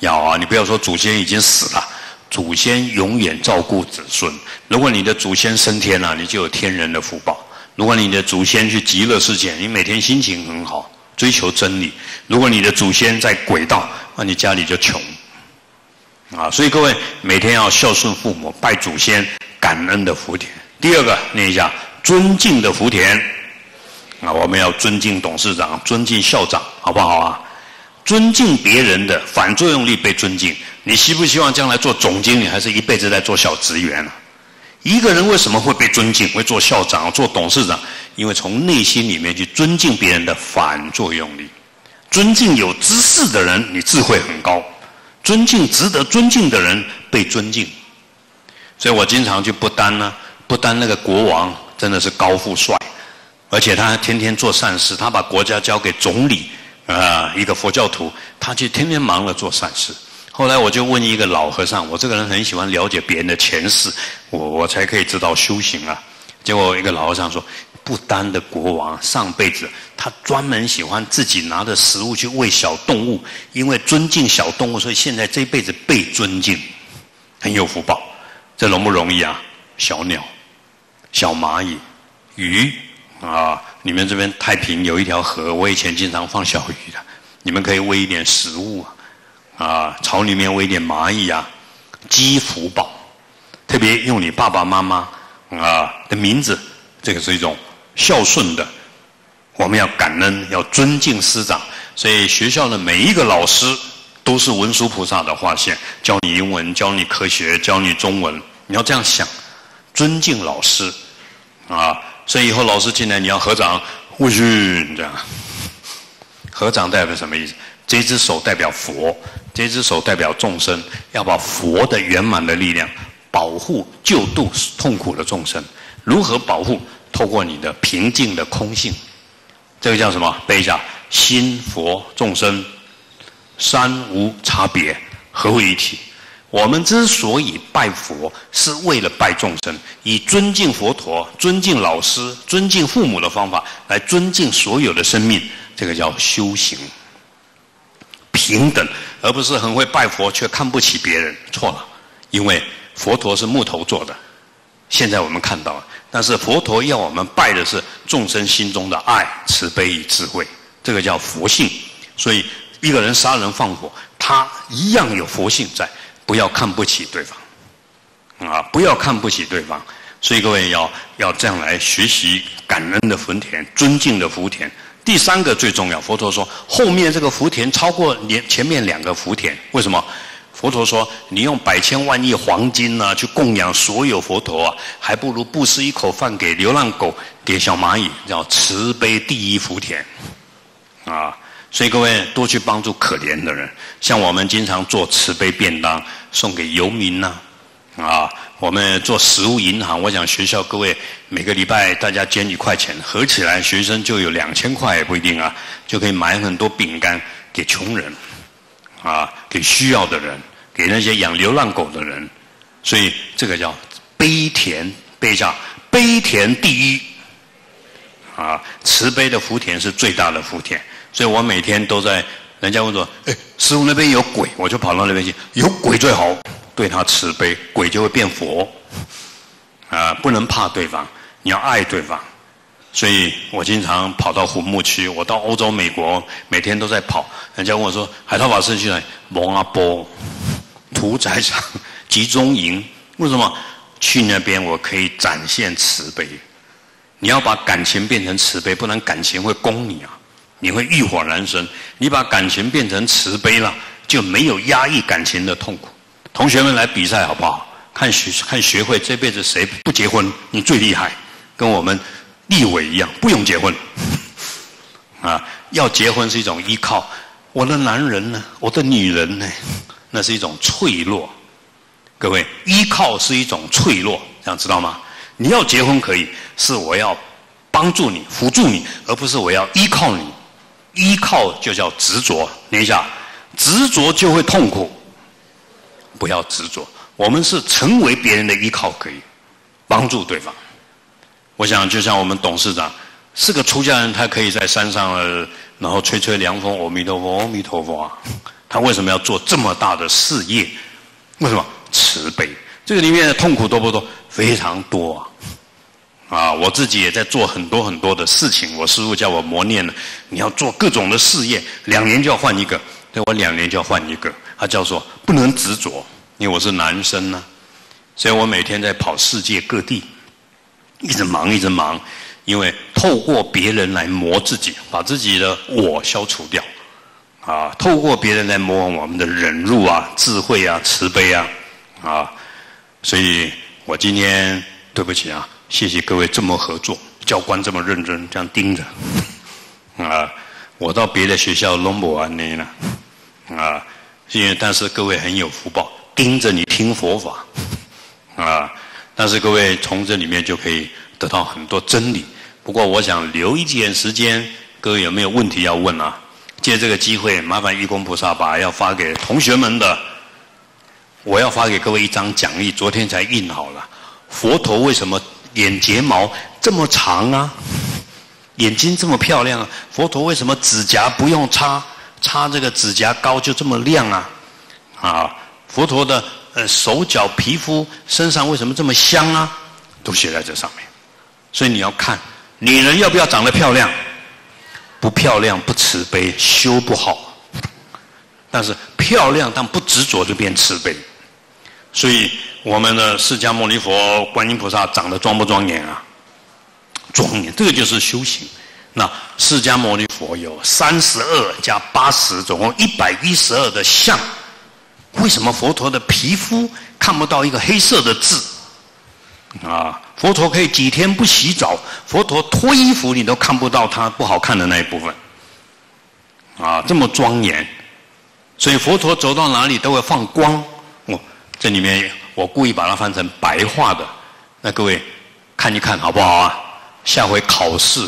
要啊！你不要说祖先已经死了，祖先永远照顾子孙。如果你的祖先升天了，你就有天人的福报。如果你的祖先去极乐世界，你每天心情很好，追求真理；如果你的祖先在轨道，那你家里就穷。啊，所以各位每天要孝顺父母，拜祖先，感恩的福田。第二个念一下，尊敬的福田。啊，我们要尊敬董事长，尊敬校长，好不好啊？尊敬别人的反作用力被尊敬。你希不希望将来做总经理，还是一辈子在做小职员呢？一个人为什么会被尊敬？会做校长、做董事长？因为从内心里面去尊敬别人的反作用力。尊敬有知识的人，你智慧很高；尊敬值得尊敬的人，被尊敬。所以我经常去不丹呢，不丹那个国王真的是高富帅，而且他天天做善事，他把国家交给总理啊，一个佛教徒，他就天天忙着做善事。后来我就问一个老和尚，我这个人很喜欢了解别人的前世，我我才可以知道修行啊。结果一个老和尚说，不丹的国王上辈子他专门喜欢自己拿着食物去喂小动物，因为尊敬小动物，所以现在这辈子被尊敬，很有福报。这容不容易啊？小鸟、小蚂蚁、鱼啊，你们这边太平有一条河，我以前经常放小鱼的，你们可以喂一点食物啊。啊，草里面喂一点蚂蚁啊，积福报。特别用你爸爸妈妈啊的名字，这个是一种孝顺的。我们要感恩，要尊敬师长。所以学校的每一个老师都是文殊菩萨的化现，教你英文，教你科学，教你中文。你要这样想，尊敬老师啊。所以以后老师进来，你要合掌，呼吁这样。合掌代表什么意思？这只手代表佛，这只手代表众生，要把佛的圆满的力量。保护救度痛苦的众生，如何保护？透过你的平静的空性，这个叫什么？背一下：心佛众生三无差别，合为一体。我们之所以拜佛，是为了拜众生，以尊敬佛陀、尊敬老师、尊敬父母的方法来尊敬所有的生命。这个叫修行平等，而不是很会拜佛却看不起别人。错了，因为。佛陀是木头做的，现在我们看到了，但是佛陀要我们拜的是众生心中的爱、慈悲与智慧，这个叫佛性。所以一个人杀人放火，他一样有佛性在，不要看不起对方，啊，不要看不起对方。所以各位要要这样来学习感恩的福田，尊敬的福田。第三个最重要，佛陀说后面这个福田超过前前面两个福田，为什么？佛陀说：“你用百千万亿黄金呢，去供养所有佛陀啊，还不如布施一口饭给流浪狗、给小蚂蚁，叫慈悲第一福田。”啊，所以各位多去帮助可怜的人，像我们经常做慈悲便当送给游民呐，啊，我们做食物银行，我想学校各位每个礼拜大家捐一块钱，合起来学生就有两千块也不一定啊，就可以买很多饼干给穷人。啊，给需要的人，给那些养流浪狗的人，所以这个叫悲田，背下悲田第一。啊，慈悲的福田是最大的福田，所以我每天都在。人家问说：“哎，师傅那边有鬼，我就跑到那边去。有鬼最好，对他慈悲，鬼就会变佛。啊，不能怕对方，你要爱对方。”所以我经常跑到红木区，我到欧洲、美国，每天都在跑。人家问我说：“海涛法师去哪？蒙阿波屠宰场集中营，为什么去那边？我可以展现慈悲。你要把感情变成慈悲，不然感情会攻你啊！你会欲火燃身。你把感情变成慈悲了，就没有压抑感情的痛苦。同学们来比赛好不好？看学看学会这辈子谁不结婚？你最厉害，跟我们。立委一样，不用结婚，啊，要结婚是一种依靠。我的男人呢？我的女人呢？那是一种脆弱。各位，依靠是一种脆弱，这样知道吗？你要结婚可以，是我要帮助你、辅助你，而不是我要依靠你。依靠就叫执着。等一下，执着就会痛苦。不要执着，我们是成为别人的依靠，可以帮助对方。我想，就像我们董事长是个出家人，他可以在山上，然后吹吹凉风，阿弥陀佛，阿弥陀佛啊！他为什么要做这么大的事业？为什么慈悲？这个里面的痛苦多不多？非常多啊！啊，我自己也在做很多很多的事情。我师傅叫我磨练了，你要做各种的事业，两年就要换一个，对我两年就要换一个。他叫做不能执着，因为我是男生呢，所以我每天在跑世界各地。一直忙，一直忙，因为透过别人来磨自己，把自己的我消除掉，啊，透过别人来磨我们的忍辱啊、智慧啊、慈悲啊，啊，所以我今天对不起啊，谢谢各位这么合作，教官这么认真，这样盯着，啊，我到别的学校弄不完呢了，啊，因为但是各位很有福报，盯着你听佛法，啊。但是各位从这里面就可以得到很多真理。不过我想留一点时间，各位有没有问题要问啊？借这个机会，麻烦义工菩萨把要发给同学们的，我要发给各位一张讲义，昨天才印好了。佛陀为什么眼睫毛这么长啊？眼睛这么漂亮啊？佛陀为什么指甲不用擦擦这个指甲膏就这么亮啊？啊，佛陀的。呃，手脚皮肤身上为什么这么香啊？都写在这上面。所以你要看，女人要不要长得漂亮？不漂亮不慈悲，修不好。但是漂亮但不执着就变慈悲。所以我们的释迦牟尼佛、观音菩萨长得庄不庄严啊？庄严，这个就是修行。那释迦牟尼佛有三十二加八十，总共一百一十二的相。为什么佛陀的皮肤看不到一个黑色的痣？啊，佛陀可以几天不洗澡，佛陀脱衣服你都看不到他不好看的那一部分。啊，这么庄严，所以佛陀走到哪里都会放光。哦，这里面我故意把它翻成白话的，那各位看一看好不好啊？下回考试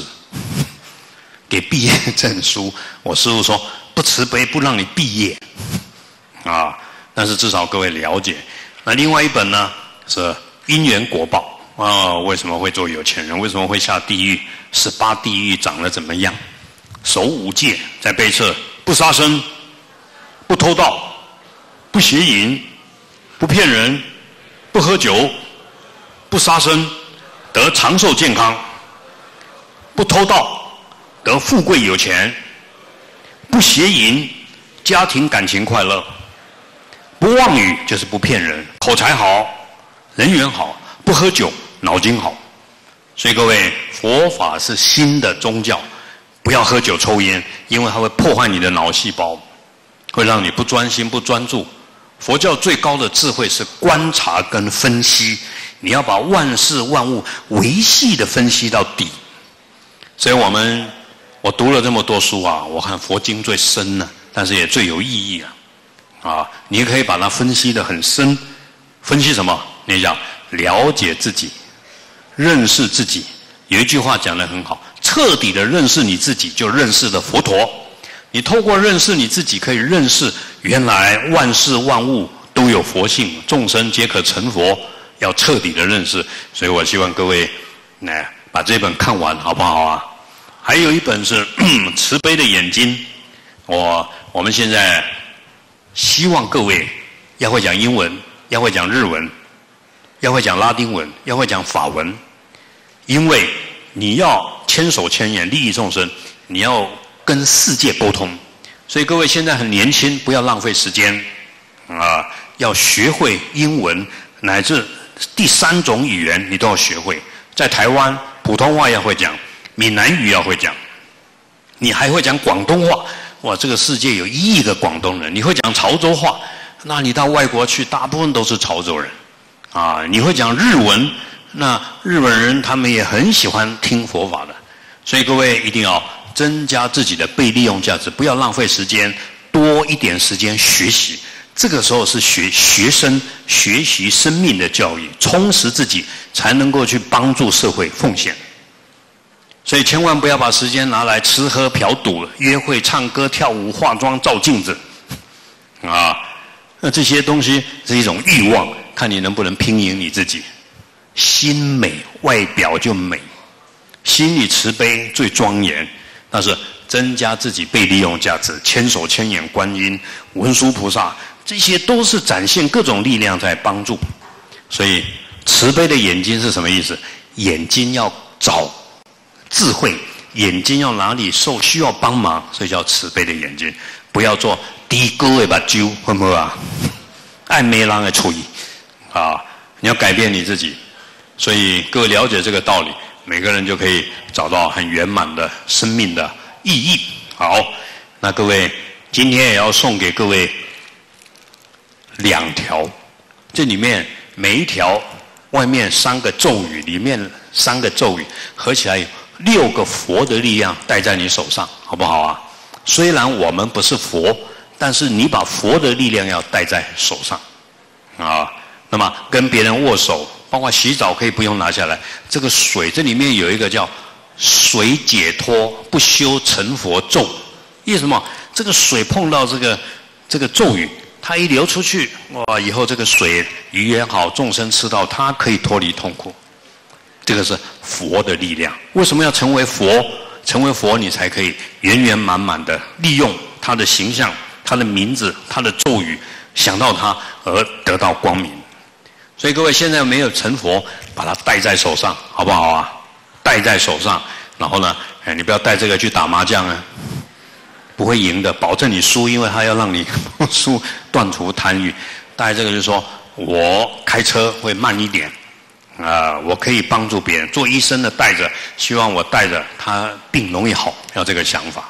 给毕业证书，我师傅说不慈悲不让你毕业。啊，但是至少各位了解。那另外一本呢是因缘果报啊，为什么会做有钱人？为什么会下地狱？十八地狱长得怎么样？守五戒，在背侧不杀生，不偷盗，不邪淫，不骗人，不喝酒，不杀生，得长寿健康；不偷盗，得富贵有钱；不邪淫，家庭感情快乐；不妄语，就是不骗人，口才好，人缘好；不喝酒，脑筋好。所以各位，佛法是新的宗教。不要喝酒抽烟，因为它会破坏你的脑细胞，会让你不专心不专注。佛教最高的智慧是观察跟分析，你要把万事万物维系的分析到底。所以我们我读了这么多书啊，我看佛经最深呢，但是也最有意义啊。啊，你可以把它分析的很深，分析什么？你讲了解自己，认识自己。有一句话讲的很好。彻底的认识你自己，就认识了佛陀。你透过认识你自己，可以认识原来万事万物都有佛性，众生皆可成佛。要彻底的认识，所以我希望各位来把这本看完，好不好啊？还有一本是 慈悲的眼睛。我我们现在希望各位要会讲英文，要会讲日文，要会讲拉丁文，要会讲法文，因为你要。千手千眼利益众生，你要跟世界沟通，所以各位现在很年轻，不要浪费时间啊！要学会英文乃至第三种语言，你都要学会。在台湾，普通话要会讲，闽南语要会讲，你还会讲广东话。哇，这个世界有一亿个广东人，你会讲潮州话，那你到外国去，大部分都是潮州人啊！你会讲日文，那日本人他们也很喜欢听佛法的。所以各位一定要增加自己的被利用价值，不要浪费时间，多一点时间学习。这个时候是学学生学习生命的教育，充实自己，才能够去帮助社会奉献。所以千万不要把时间拿来吃喝嫖赌、约会、唱歌、跳舞、化妆、照镜子，啊，那这些东西是一种欲望，看你能不能拼赢你自己。心美，外表就美。心里慈悲最庄严，但是增加自己被利用价值，千手千眼观音、文殊菩萨，这些都是展现各种力量在帮助。所以慈悲的眼睛是什么意思？眼睛要找智慧，眼睛要哪里受需要帮忙，所以叫慈悲的眼睛。不要做低高的把揪，会不会啊？爱没人的处理啊！你要改变你自己。所以各位了解这个道理。每个人就可以找到很圆满的生命的意义。好，那各位今天也要送给各位两条，这里面每一条外面三个咒语，里面三个咒语合起来有六个佛的力量带在你手上，好不好啊？虽然我们不是佛，但是你把佛的力量要带在手上啊。那么跟别人握手。包括洗澡可以不用拿下来，这个水这里面有一个叫水解脱不修成佛咒，为什么？这个水碰到这个这个咒语，它一流出去，哇！以后这个水鱼也好，众生吃到它可以脱离痛苦，这个是佛的力量。为什么要成为佛？成为佛你才可以圆圆满满的利用他的形象、他的名字、他的咒语，想到他而得到光明。所以各位现在没有成佛，把它戴在手上，好不好啊？戴在手上，然后呢，哎，你不要带这个去打麻将啊，不会赢的，保证你输，因为他要让你输，断除贪欲。大概这个就是说，我开车会慢一点，啊，我可以帮助别人。做医生的带着，希望我带着他病容易好，要这个想法。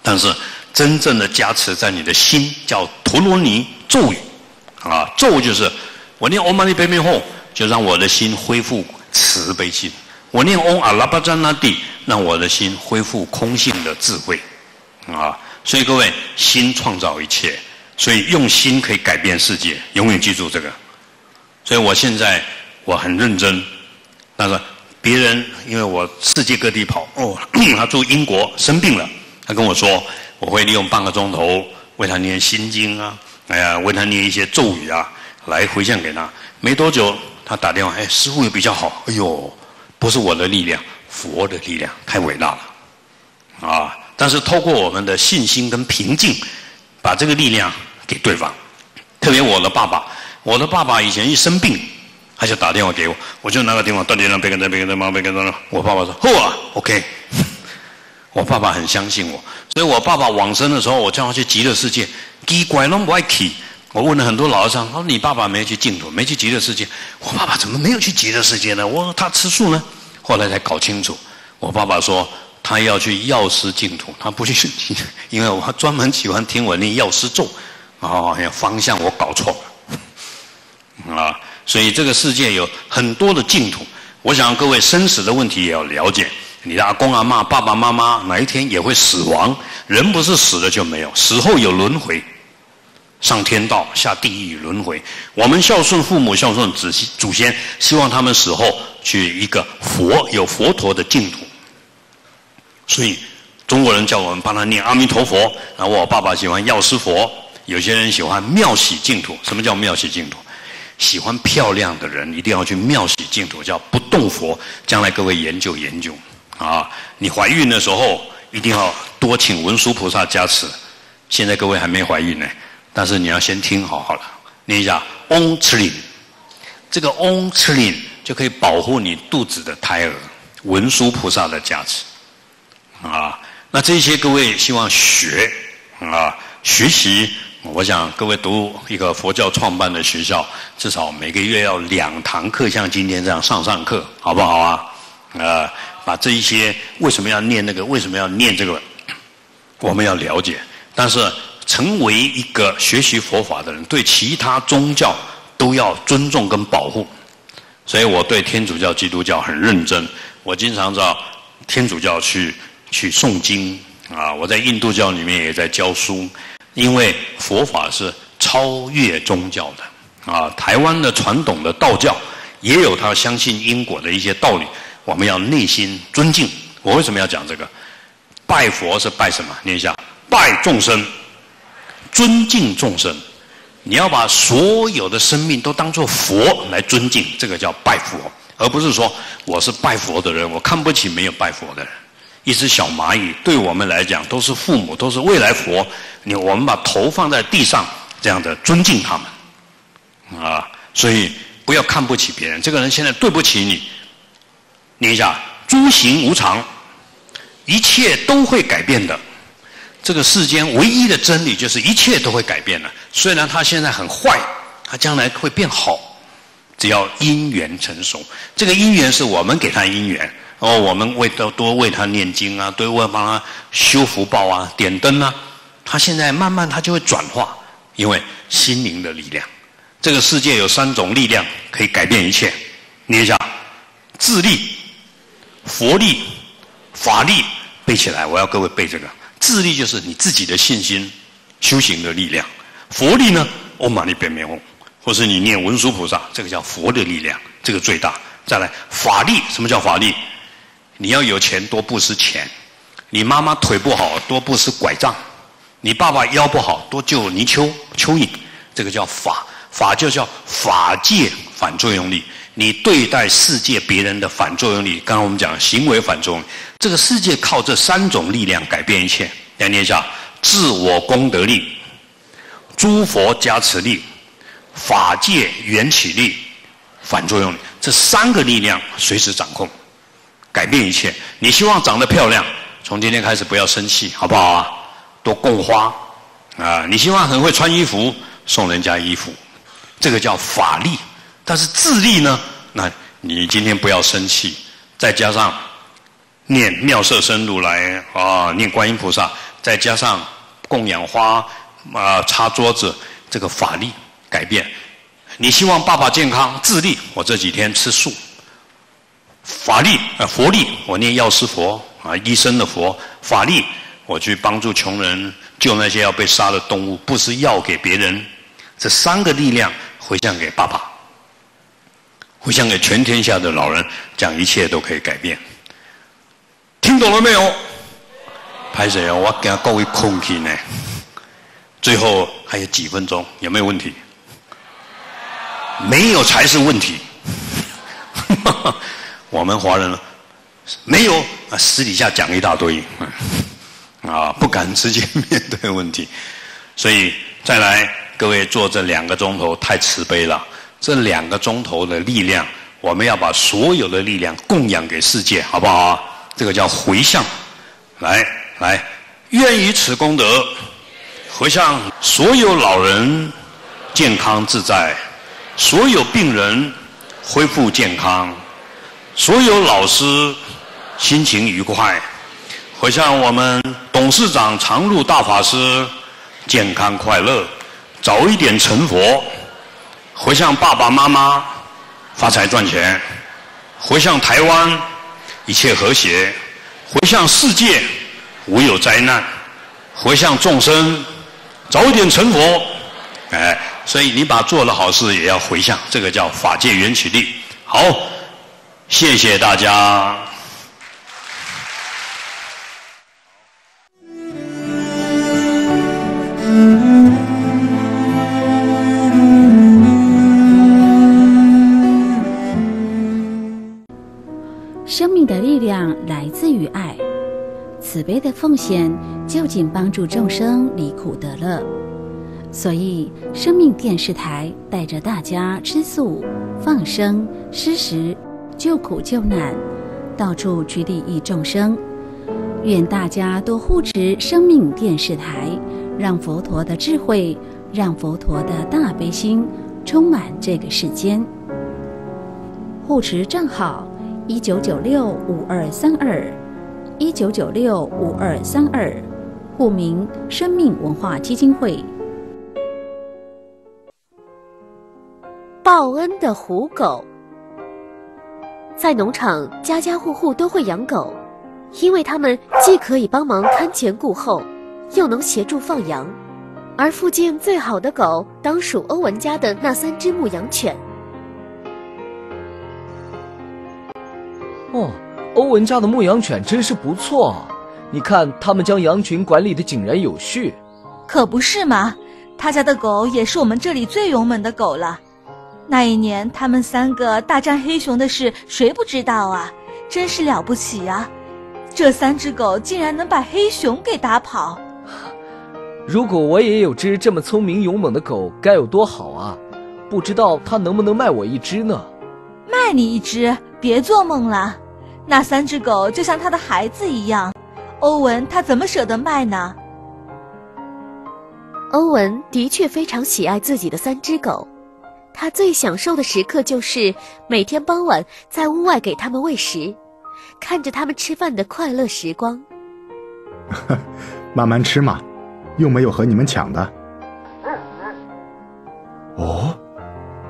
但是真正的加持在你的心，叫陀罗尼咒语，啊，咒就是我念唵嘛呢叭咪吽，就让我的心恢复慈悲心。我念嗡阿拉巴扎那蒂，让我的心恢复空性的智慧，啊！所以各位，心创造一切，所以用心可以改变世界，永远记住这个。所以我现在我很认真，那个别人因为我世界各地跑，哦，他住英国生病了，他跟我说，我会利用半个钟头为他念心经啊，哎呀，为他念一些咒语啊，来回向给他。没多久，他打电话，哎，师傅也比较好，哎呦。不是我的力量，佛的力量太伟大了，啊！但是透过我们的信心跟平静，把这个力量给对方。特别我的爸爸，我的爸爸以前一生病，他就打电话给我，我就拿个电话，断电了，别跟他，别跟他，妈别跟他。我爸爸说：“好啊，OK。”我爸爸很相信我，所以我爸爸往生的时候，我叫他去极乐世界，奇怪拢不爱去。我问了很多老和尚，他说：“你爸爸没去净土，没去极乐世界。”我爸爸怎么没有去极乐世界呢？我他吃素呢？后来才搞清楚，我爸爸说他要去药师净土，他不去，因为我专门喜欢听我念药师咒，哦，方向我搞错了，啊，所以这个世界有很多的净土，我想各位生死的问题也要了解，你的阿公阿妈、爸爸妈妈哪一天也会死亡，人不是死了就没有，死后有轮回。上天道，下地狱轮回。我们孝顺父母，孝顺祖祖先，希望他们死后去一个佛有佛陀的净土。所以中国人叫我们帮他念阿弥陀佛。然后我爸爸喜欢药师佛，有些人喜欢妙喜净土。什么叫妙喜净土？喜欢漂亮的人一定要去妙喜净土，叫不动佛。将来各位研究研究啊！你怀孕的时候一定要多请文殊菩萨加持。现在各位还没怀孕呢。但是你要先听好好了，念一下嗡哧令，这个嗡哧令就可以保护你肚子的胎儿，文殊菩萨的加持，啊，那这些各位希望学啊学习，我想各位读一个佛教创办的学校，至少每个月要两堂课，像今天这样上上课，好不好啊？啊，把这一些为什么要念那个，为什么要念这个，我们要了解，但是。成为一个学习佛法的人，对其他宗教都要尊重跟保护。所以我对天主教、基督教很认真。我经常到天主教去去诵经啊，我在印度教里面也在教书。因为佛法是超越宗教的啊。台湾的传统的道教也有他相信因果的一些道理，我们要内心尊敬。我为什么要讲这个？拜佛是拜什么？念一下：拜众生。尊敬众生，你要把所有的生命都当作佛来尊敬，这个叫拜佛，而不是说我是拜佛的人，我看不起没有拜佛的人。一只小蚂蚁对我们来讲都是父母，都是未来佛。你我们把头放在地上，这样的尊敬他们啊，所以不要看不起别人。这个人现在对不起你，念一下：诸行无常，一切都会改变的。这个世间唯一的真理就是一切都会改变了。虽然他现在很坏，他将来会变好。只要因缘成熟，这个因缘是我们给他因缘哦，我们为多多为他念经啊，多为帮他修福报啊，点灯啊，他现在慢慢他就会转化，因为心灵的力量。这个世界有三种力量可以改变一切，念一下：智力、佛力、法力。背起来，我要各位背这个。智力就是你自己的信心、修行的力量；佛力呢，嗡嘛呢叭咪吽，或是你念文殊菩萨，这个叫佛的力量，这个最大。再来法力，什么叫法力？你要有钱多布施钱；你妈妈腿不好多布施拐杖；你爸爸腰不好多救泥鳅蚯蚓，这个叫法。法就叫法界反作用力。你对待世界别人的反作用力，刚刚我们讲行为反作用。这个世界靠这三种力量改变一切。来念一下：自我功德力、诸佛加持力、法界缘起力、反作用力。这三个力量随时掌控，改变一切。你希望长得漂亮，从今天开始不要生气，好不好啊？多供花啊。你希望很会穿衣服，送人家衣服，这个叫法力。但是自力呢？那你今天不要生气，再加上念妙色身如来啊，念观音菩萨，再加上供养花啊，擦桌子，这个法力改变。你希望爸爸健康自立，我这几天吃素。法力啊，佛力，我念药师佛啊，医生的佛。法力，我去帮助穷人，救那些要被杀的动物，不是药给别人。这三个力量回向给爸爸，回向给全天下的老人，这样一切都可以改变。听懂了没有？拍谁啊？我给他各位空气呢。最后还有几分钟，有没有问题？没有才是问题。我们华人没有啊，私底下讲一大堆，啊，不敢直接面对问题。所以再来，各位做这两个钟头太慈悲了。这两个钟头的力量，我们要把所有的力量供养给世界，好不好？这个叫回向。来来，愿以此功德回向所有老人健康自在。所有病人恢复健康，所有老师心情愉快，回向我们董事长常入大法师健康快乐，早一点成佛，回向爸爸妈妈发财赚钱，回向台湾一切和谐，回向世界无有灾难，回向众生早点成佛，哎。所以你把做了好事也要回向，这个叫法界缘起力。好，谢谢大家。生命的力量来自于爱，慈悲的奉献就近帮助众生离苦得乐。所以，生命电视台带着大家吃素、放生、施食、救苦救难，到处去利益众生。愿大家多护持生命电视台，让佛陀的智慧，让佛陀的大悲心充满这个世间。护持正好：一九九六五二三二，一九九六五二三二，户名：生命文化基金会。报恩的虎狗，在农场，家家户户都会养狗，因为它们既可以帮忙看前顾后，又能协助放羊。而附近最好的狗，当属欧文家的那三只牧羊犬。哦，欧文家的牧羊犬真是不错，你看他们将羊群管理的井然有序。可不是嘛，他家的狗也是我们这里最勇猛的狗了。那一年，他们三个大战黑熊的事，谁不知道啊？真是了不起啊！这三只狗竟然能把黑熊给打跑。如果我也有只这么聪明勇猛的狗，该有多好啊！不知道它能不能卖我一只呢？卖你一只？别做梦了！那三只狗就像他的孩子一样，欧文他怎么舍得卖呢？欧文的确非常喜爱自己的三只狗。他最享受的时刻就是每天傍晚在屋外给它们喂食，看着它们吃饭的快乐时光。慢慢吃嘛，又没有和你们抢的。哦，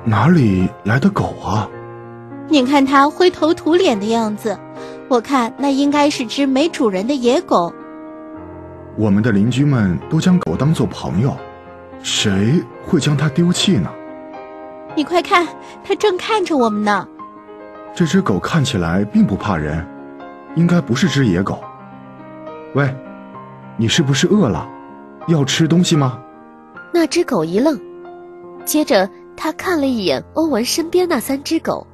哪里来的狗啊？你看它灰头土脸的样子，我看那应该是只没主人的野狗。我们的邻居们都将狗当做朋友，谁会将它丢弃呢？你快看，它正看着我们呢。这只狗看起来并不怕人，应该不是只野狗。喂，你是不是饿了？要吃东西吗？那只狗一愣，接着他看了一眼欧文身边那三只狗，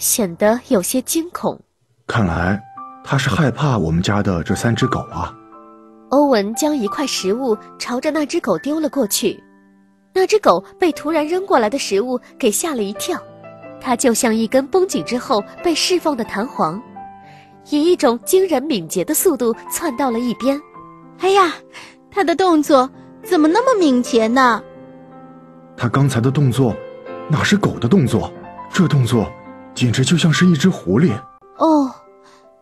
显得有些惊恐。看来他是害怕我们家的这三只狗啊。欧文将一块食物朝着那只狗丢了过去。那只狗被突然扔过来的食物给吓了一跳，它就像一根绷紧之后被释放的弹簧，以一种惊人敏捷的速度窜到了一边。哎呀，它的动作怎么那么敏捷呢？它刚才的动作哪是狗的动作？这动作简直就像是一只狐狸。哦，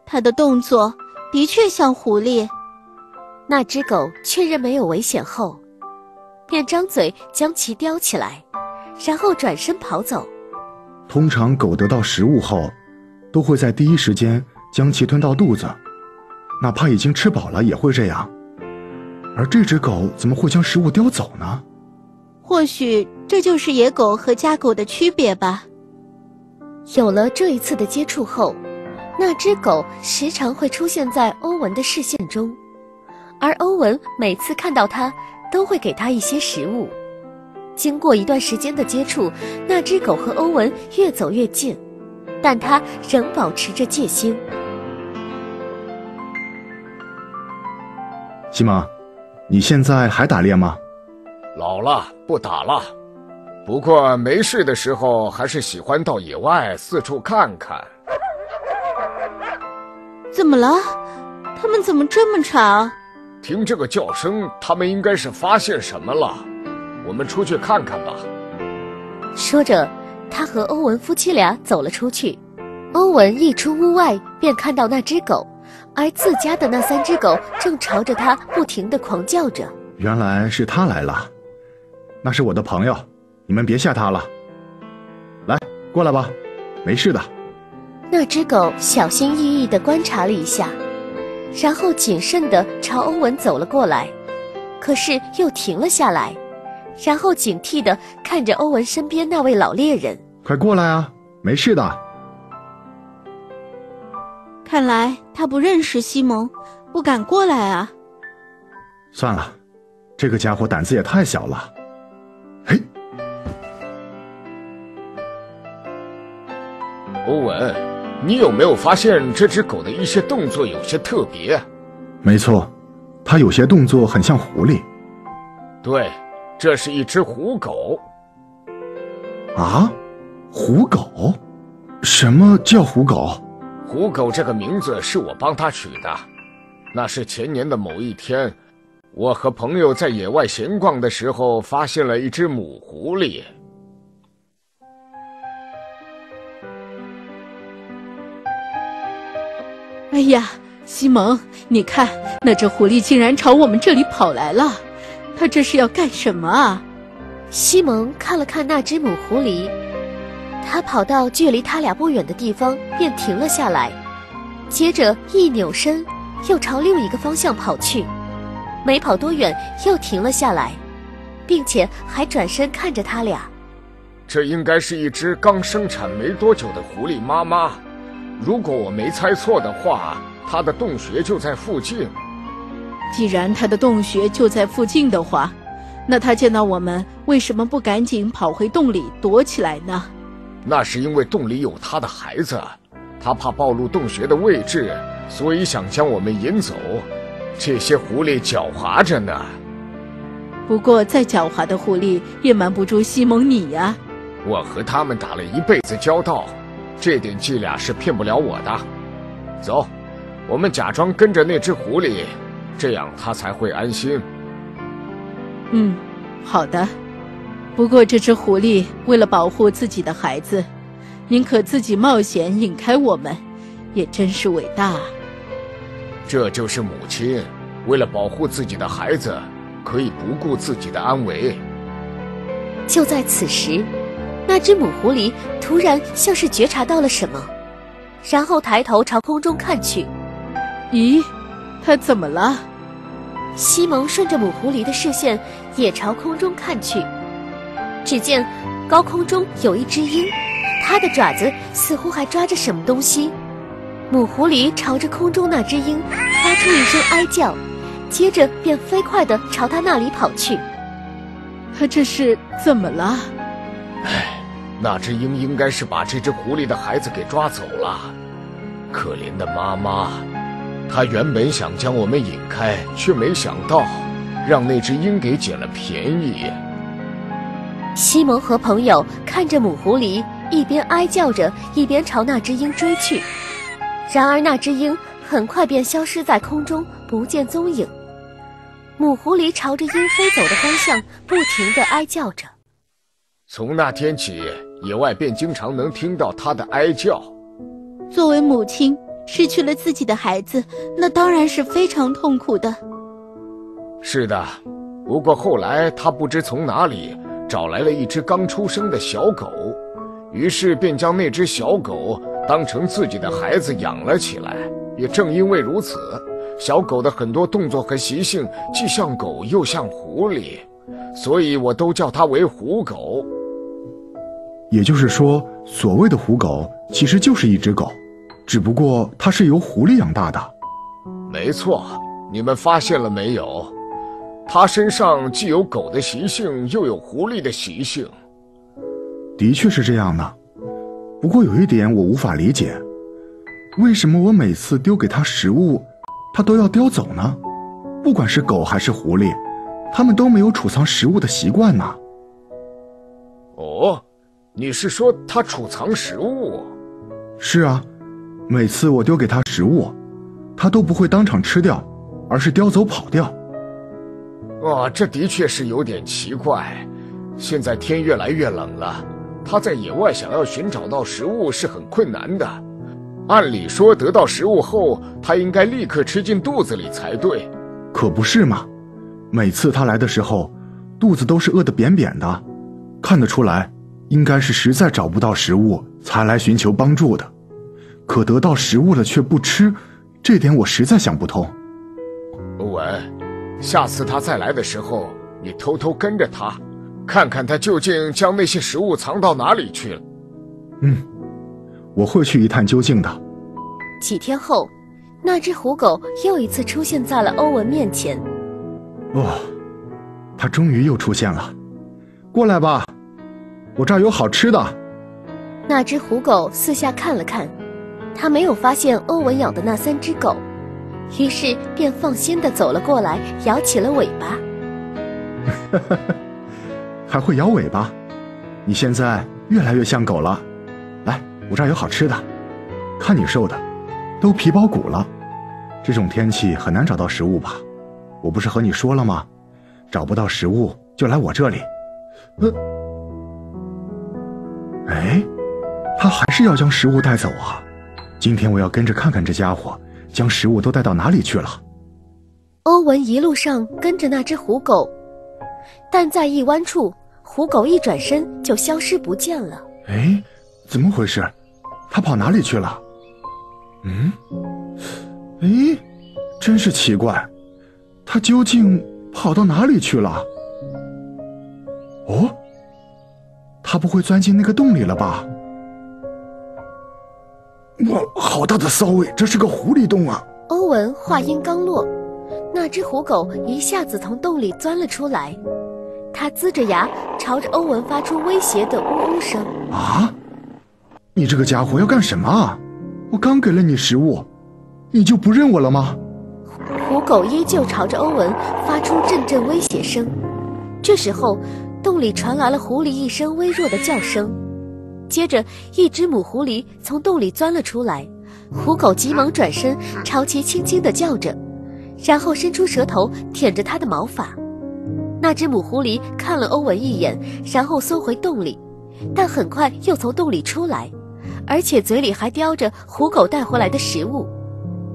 它的动作的确像狐狸。那只狗确认没有危险后，便张嘴将其叼起来，然后转身跑走。通常狗得到食物后，都会在第一时间将其吞到肚子，哪怕已经吃饱了也会这样。而这只狗怎么会将食物叼走呢？或许这就是野狗和家狗的区别吧。有了这一次的接触后，那只狗时常会出现在欧文的视线中，而欧文每次看到它，都会给它一些食物。经过一段时间的接触，那只狗和欧文越走越近，但它仍保持着戒心。西蒙，你现在还打猎吗？老了，不打了。不过没事的时候，还是喜欢到野外四处看看。怎么了？他们怎么这么吵？听这个叫声，他们应该是发现什么了。我们出去看看吧。说着，他和欧文夫妻俩走了出去。欧文一出屋外，便看到那只狗，而自家的那三只狗正朝着他不停的狂叫着。原来是他来了，那是我的朋友，你们别吓他了。来，过来吧，没事的。那只狗小心翼翼地观察了一下，然后谨慎地朝欧文走了过来，可是又停了下来。然后警惕地看着欧文身边那位老猎人，快过来啊！没事的。看来他不认识西蒙，不敢过来啊。算了，这个家伙胆子也太小了。嘿，欧文，你有没有发现这只狗的一些动作有些特别？没错，它有些动作很像狐狸。对。这是一只狐狗。啊，狐狗？什么叫狐狗？狐狗这个名字是我帮它取的。那是前年的某一天，我和朋友在野外闲逛的时候，发现了一只母狐狸。哎呀，西蒙，你看，那只狐狸竟然朝我们这里跑来了。它这是要干什么啊？西蒙看了看那只母狐狸，它跑到距离他俩不远的地方，便停了下来，接着一扭身，又朝另一个方向跑去。没跑多远，又停了下来，并且还转身看着他俩。这应该是一只刚生产没多久的狐狸妈妈，如果我没猜错的话，他的洞穴就在附近。既然他的洞穴就在附近的话，那他见到我们为什么不赶紧跑回洞里躲起来呢？那是因为洞里有他的孩子，他怕暴露洞穴的位置，所以想将我们引走。这些狐狸狡猾着呢。不过再狡猾的狐狸也瞒不住西蒙你呀。我和他们打了一辈子交道，这点伎俩是骗不了我的。走，我们假装跟着那只狐狸。这样他才会安心。嗯，好的。不过这只狐狸为了保护自己的孩子，宁可自己冒险引开我们，也真是伟大。这就是母亲，为了保护自己的孩子，可以不顾自己的安危。就在此时，那只母狐狸突然像是觉察到了什么，然后抬头朝空中看去。咦？它怎么了？西蒙顺着母狐狸的视线也朝空中看去，只见高空中有一只鹰，它的爪子似乎还抓着什么东西。母狐狸朝着空中那只鹰发出一声哀叫，接着便飞快地朝它那里跑去。它这是怎么了？唉，那只鹰应该是把这只狐狸的孩子给抓走了，可怜的妈妈。她原本想将我们引开，却没想到让那只鹰给捡了便宜。西蒙和朋友看着母狐狸一边哀叫着，一边朝那只鹰追去。然而那只鹰很快便消失在空中，不见踪影。母狐狸朝着鹰飞走的方向不停地哀叫着。从那天起，野外便经常能听到它的哀叫。作为母亲，失去了自己的孩子，那当然是非常痛苦的。是的，不过后来他不知从哪里找来了一只刚出生的小狗，于是便将那只小狗当成自己的孩子养了起来。也正因为如此，小狗的很多动作和习性既像狗又像狐狸，所以我都叫它为狐狗。也就是说，所谓的狐狗其实就是一只狗，只不过它是由狐狸养大的。没错，你们发现了没有？它身上既有狗的习性，又有狐狸的习性。的确是这样呢。不过有一点我无法理解。为什么我每次丢给它食物，它都要叼走呢？不管是狗还是狐狸，它们都没有储藏食物的习惯呢。哦，你是说它储藏食物？是啊，每次我丢给它食物，它都不会当场吃掉，而是叼走跑掉。啊，这的确是有点奇怪。现在天越来越冷了，它在野外想要寻找到食物是很困难的。按理说，得到食物后，它应该立刻吃进肚子里才对，可不是嘛？每次它来的时候，肚子都是饿得扁扁的，看得出来，应该是实在找不到食物才来寻求帮助的。可得到食物了却不吃，这点我实在想不通。欧文，下次他再来的时候，你偷偷跟着他，看看他究竟将那些食物藏到哪里去了。嗯。我会去一探究竟的。几天后，那只虎狗又一次出现在了欧文面前。哦，它终于又出现了！过来吧，我这儿有好吃的。那只虎狗四下看了看，它没有发现欧文养的那三只狗，于是便放心的走了过来，摇起了尾巴。还会摇尾巴？你现在越来越像狗了。来我这儿有好吃的，看你瘦的，都皮包骨了。这种天气很难找到食物吧？我不是和你说了吗？找不到食物就来我这里。呃，哎，他还是要将食物带走啊！今天我要跟着看看这家伙将食物都带到哪里去了。欧文一路上跟着那只虎狗，但在一弯处，虎狗一转身就消失不见了。哎，怎么回事？他跑哪里去了？嗯，哎，真是奇怪，他究竟跑到哪里去了？哦，他不会钻进那个洞里了吧？哇，好大的骚味！这是个狐狸洞啊！欧文话音刚落，那只虎狗一下子从洞里钻了出来，它呲着牙朝着欧文发出威胁的呜呜声。啊！你这个家伙要干什么啊？我刚给了你食物，你就不认我了吗？虎狗依旧朝着欧文发出阵阵威胁声。这时候，洞里传来了狐狸一声微弱的叫声，接着一只母狐狸从洞里钻了出来。虎狗急忙转身朝其轻轻地叫着，然后伸出舌头舔着它的毛发。那只母狐狸看了欧文一眼，然后缩回洞里，但很快又从洞里出来。而且嘴里还叼着虎狗带回来的食物，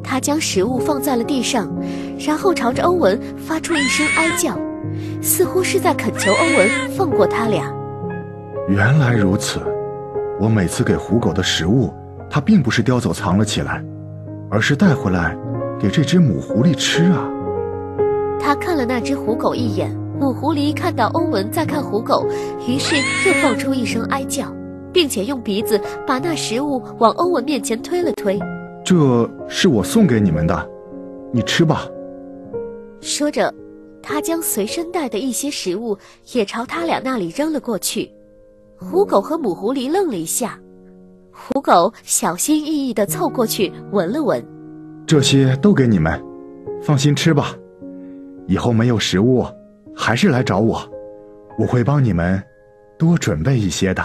它将食物放在了地上，然后朝着欧文发出一声哀叫，似乎是在恳求欧文放过他俩。原来如此，我每次给虎狗的食物，它并不是叼走藏了起来，而是带回来给这只母狐狸吃啊。他看了那只虎狗一眼，母狐狸看到欧文在看虎狗，于是又放出一声哀叫。并且用鼻子把那食物往欧文面前推了推，这是我送给你们的，你吃吧。说着，他将随身带的一些食物也朝他俩那里扔了过去。虎狗和母狐狸愣了一下，虎狗小心翼翼地凑过去闻了闻，这些都给你们，放心吃吧。以后没有食物，还是来找我，我会帮你们多准备一些的。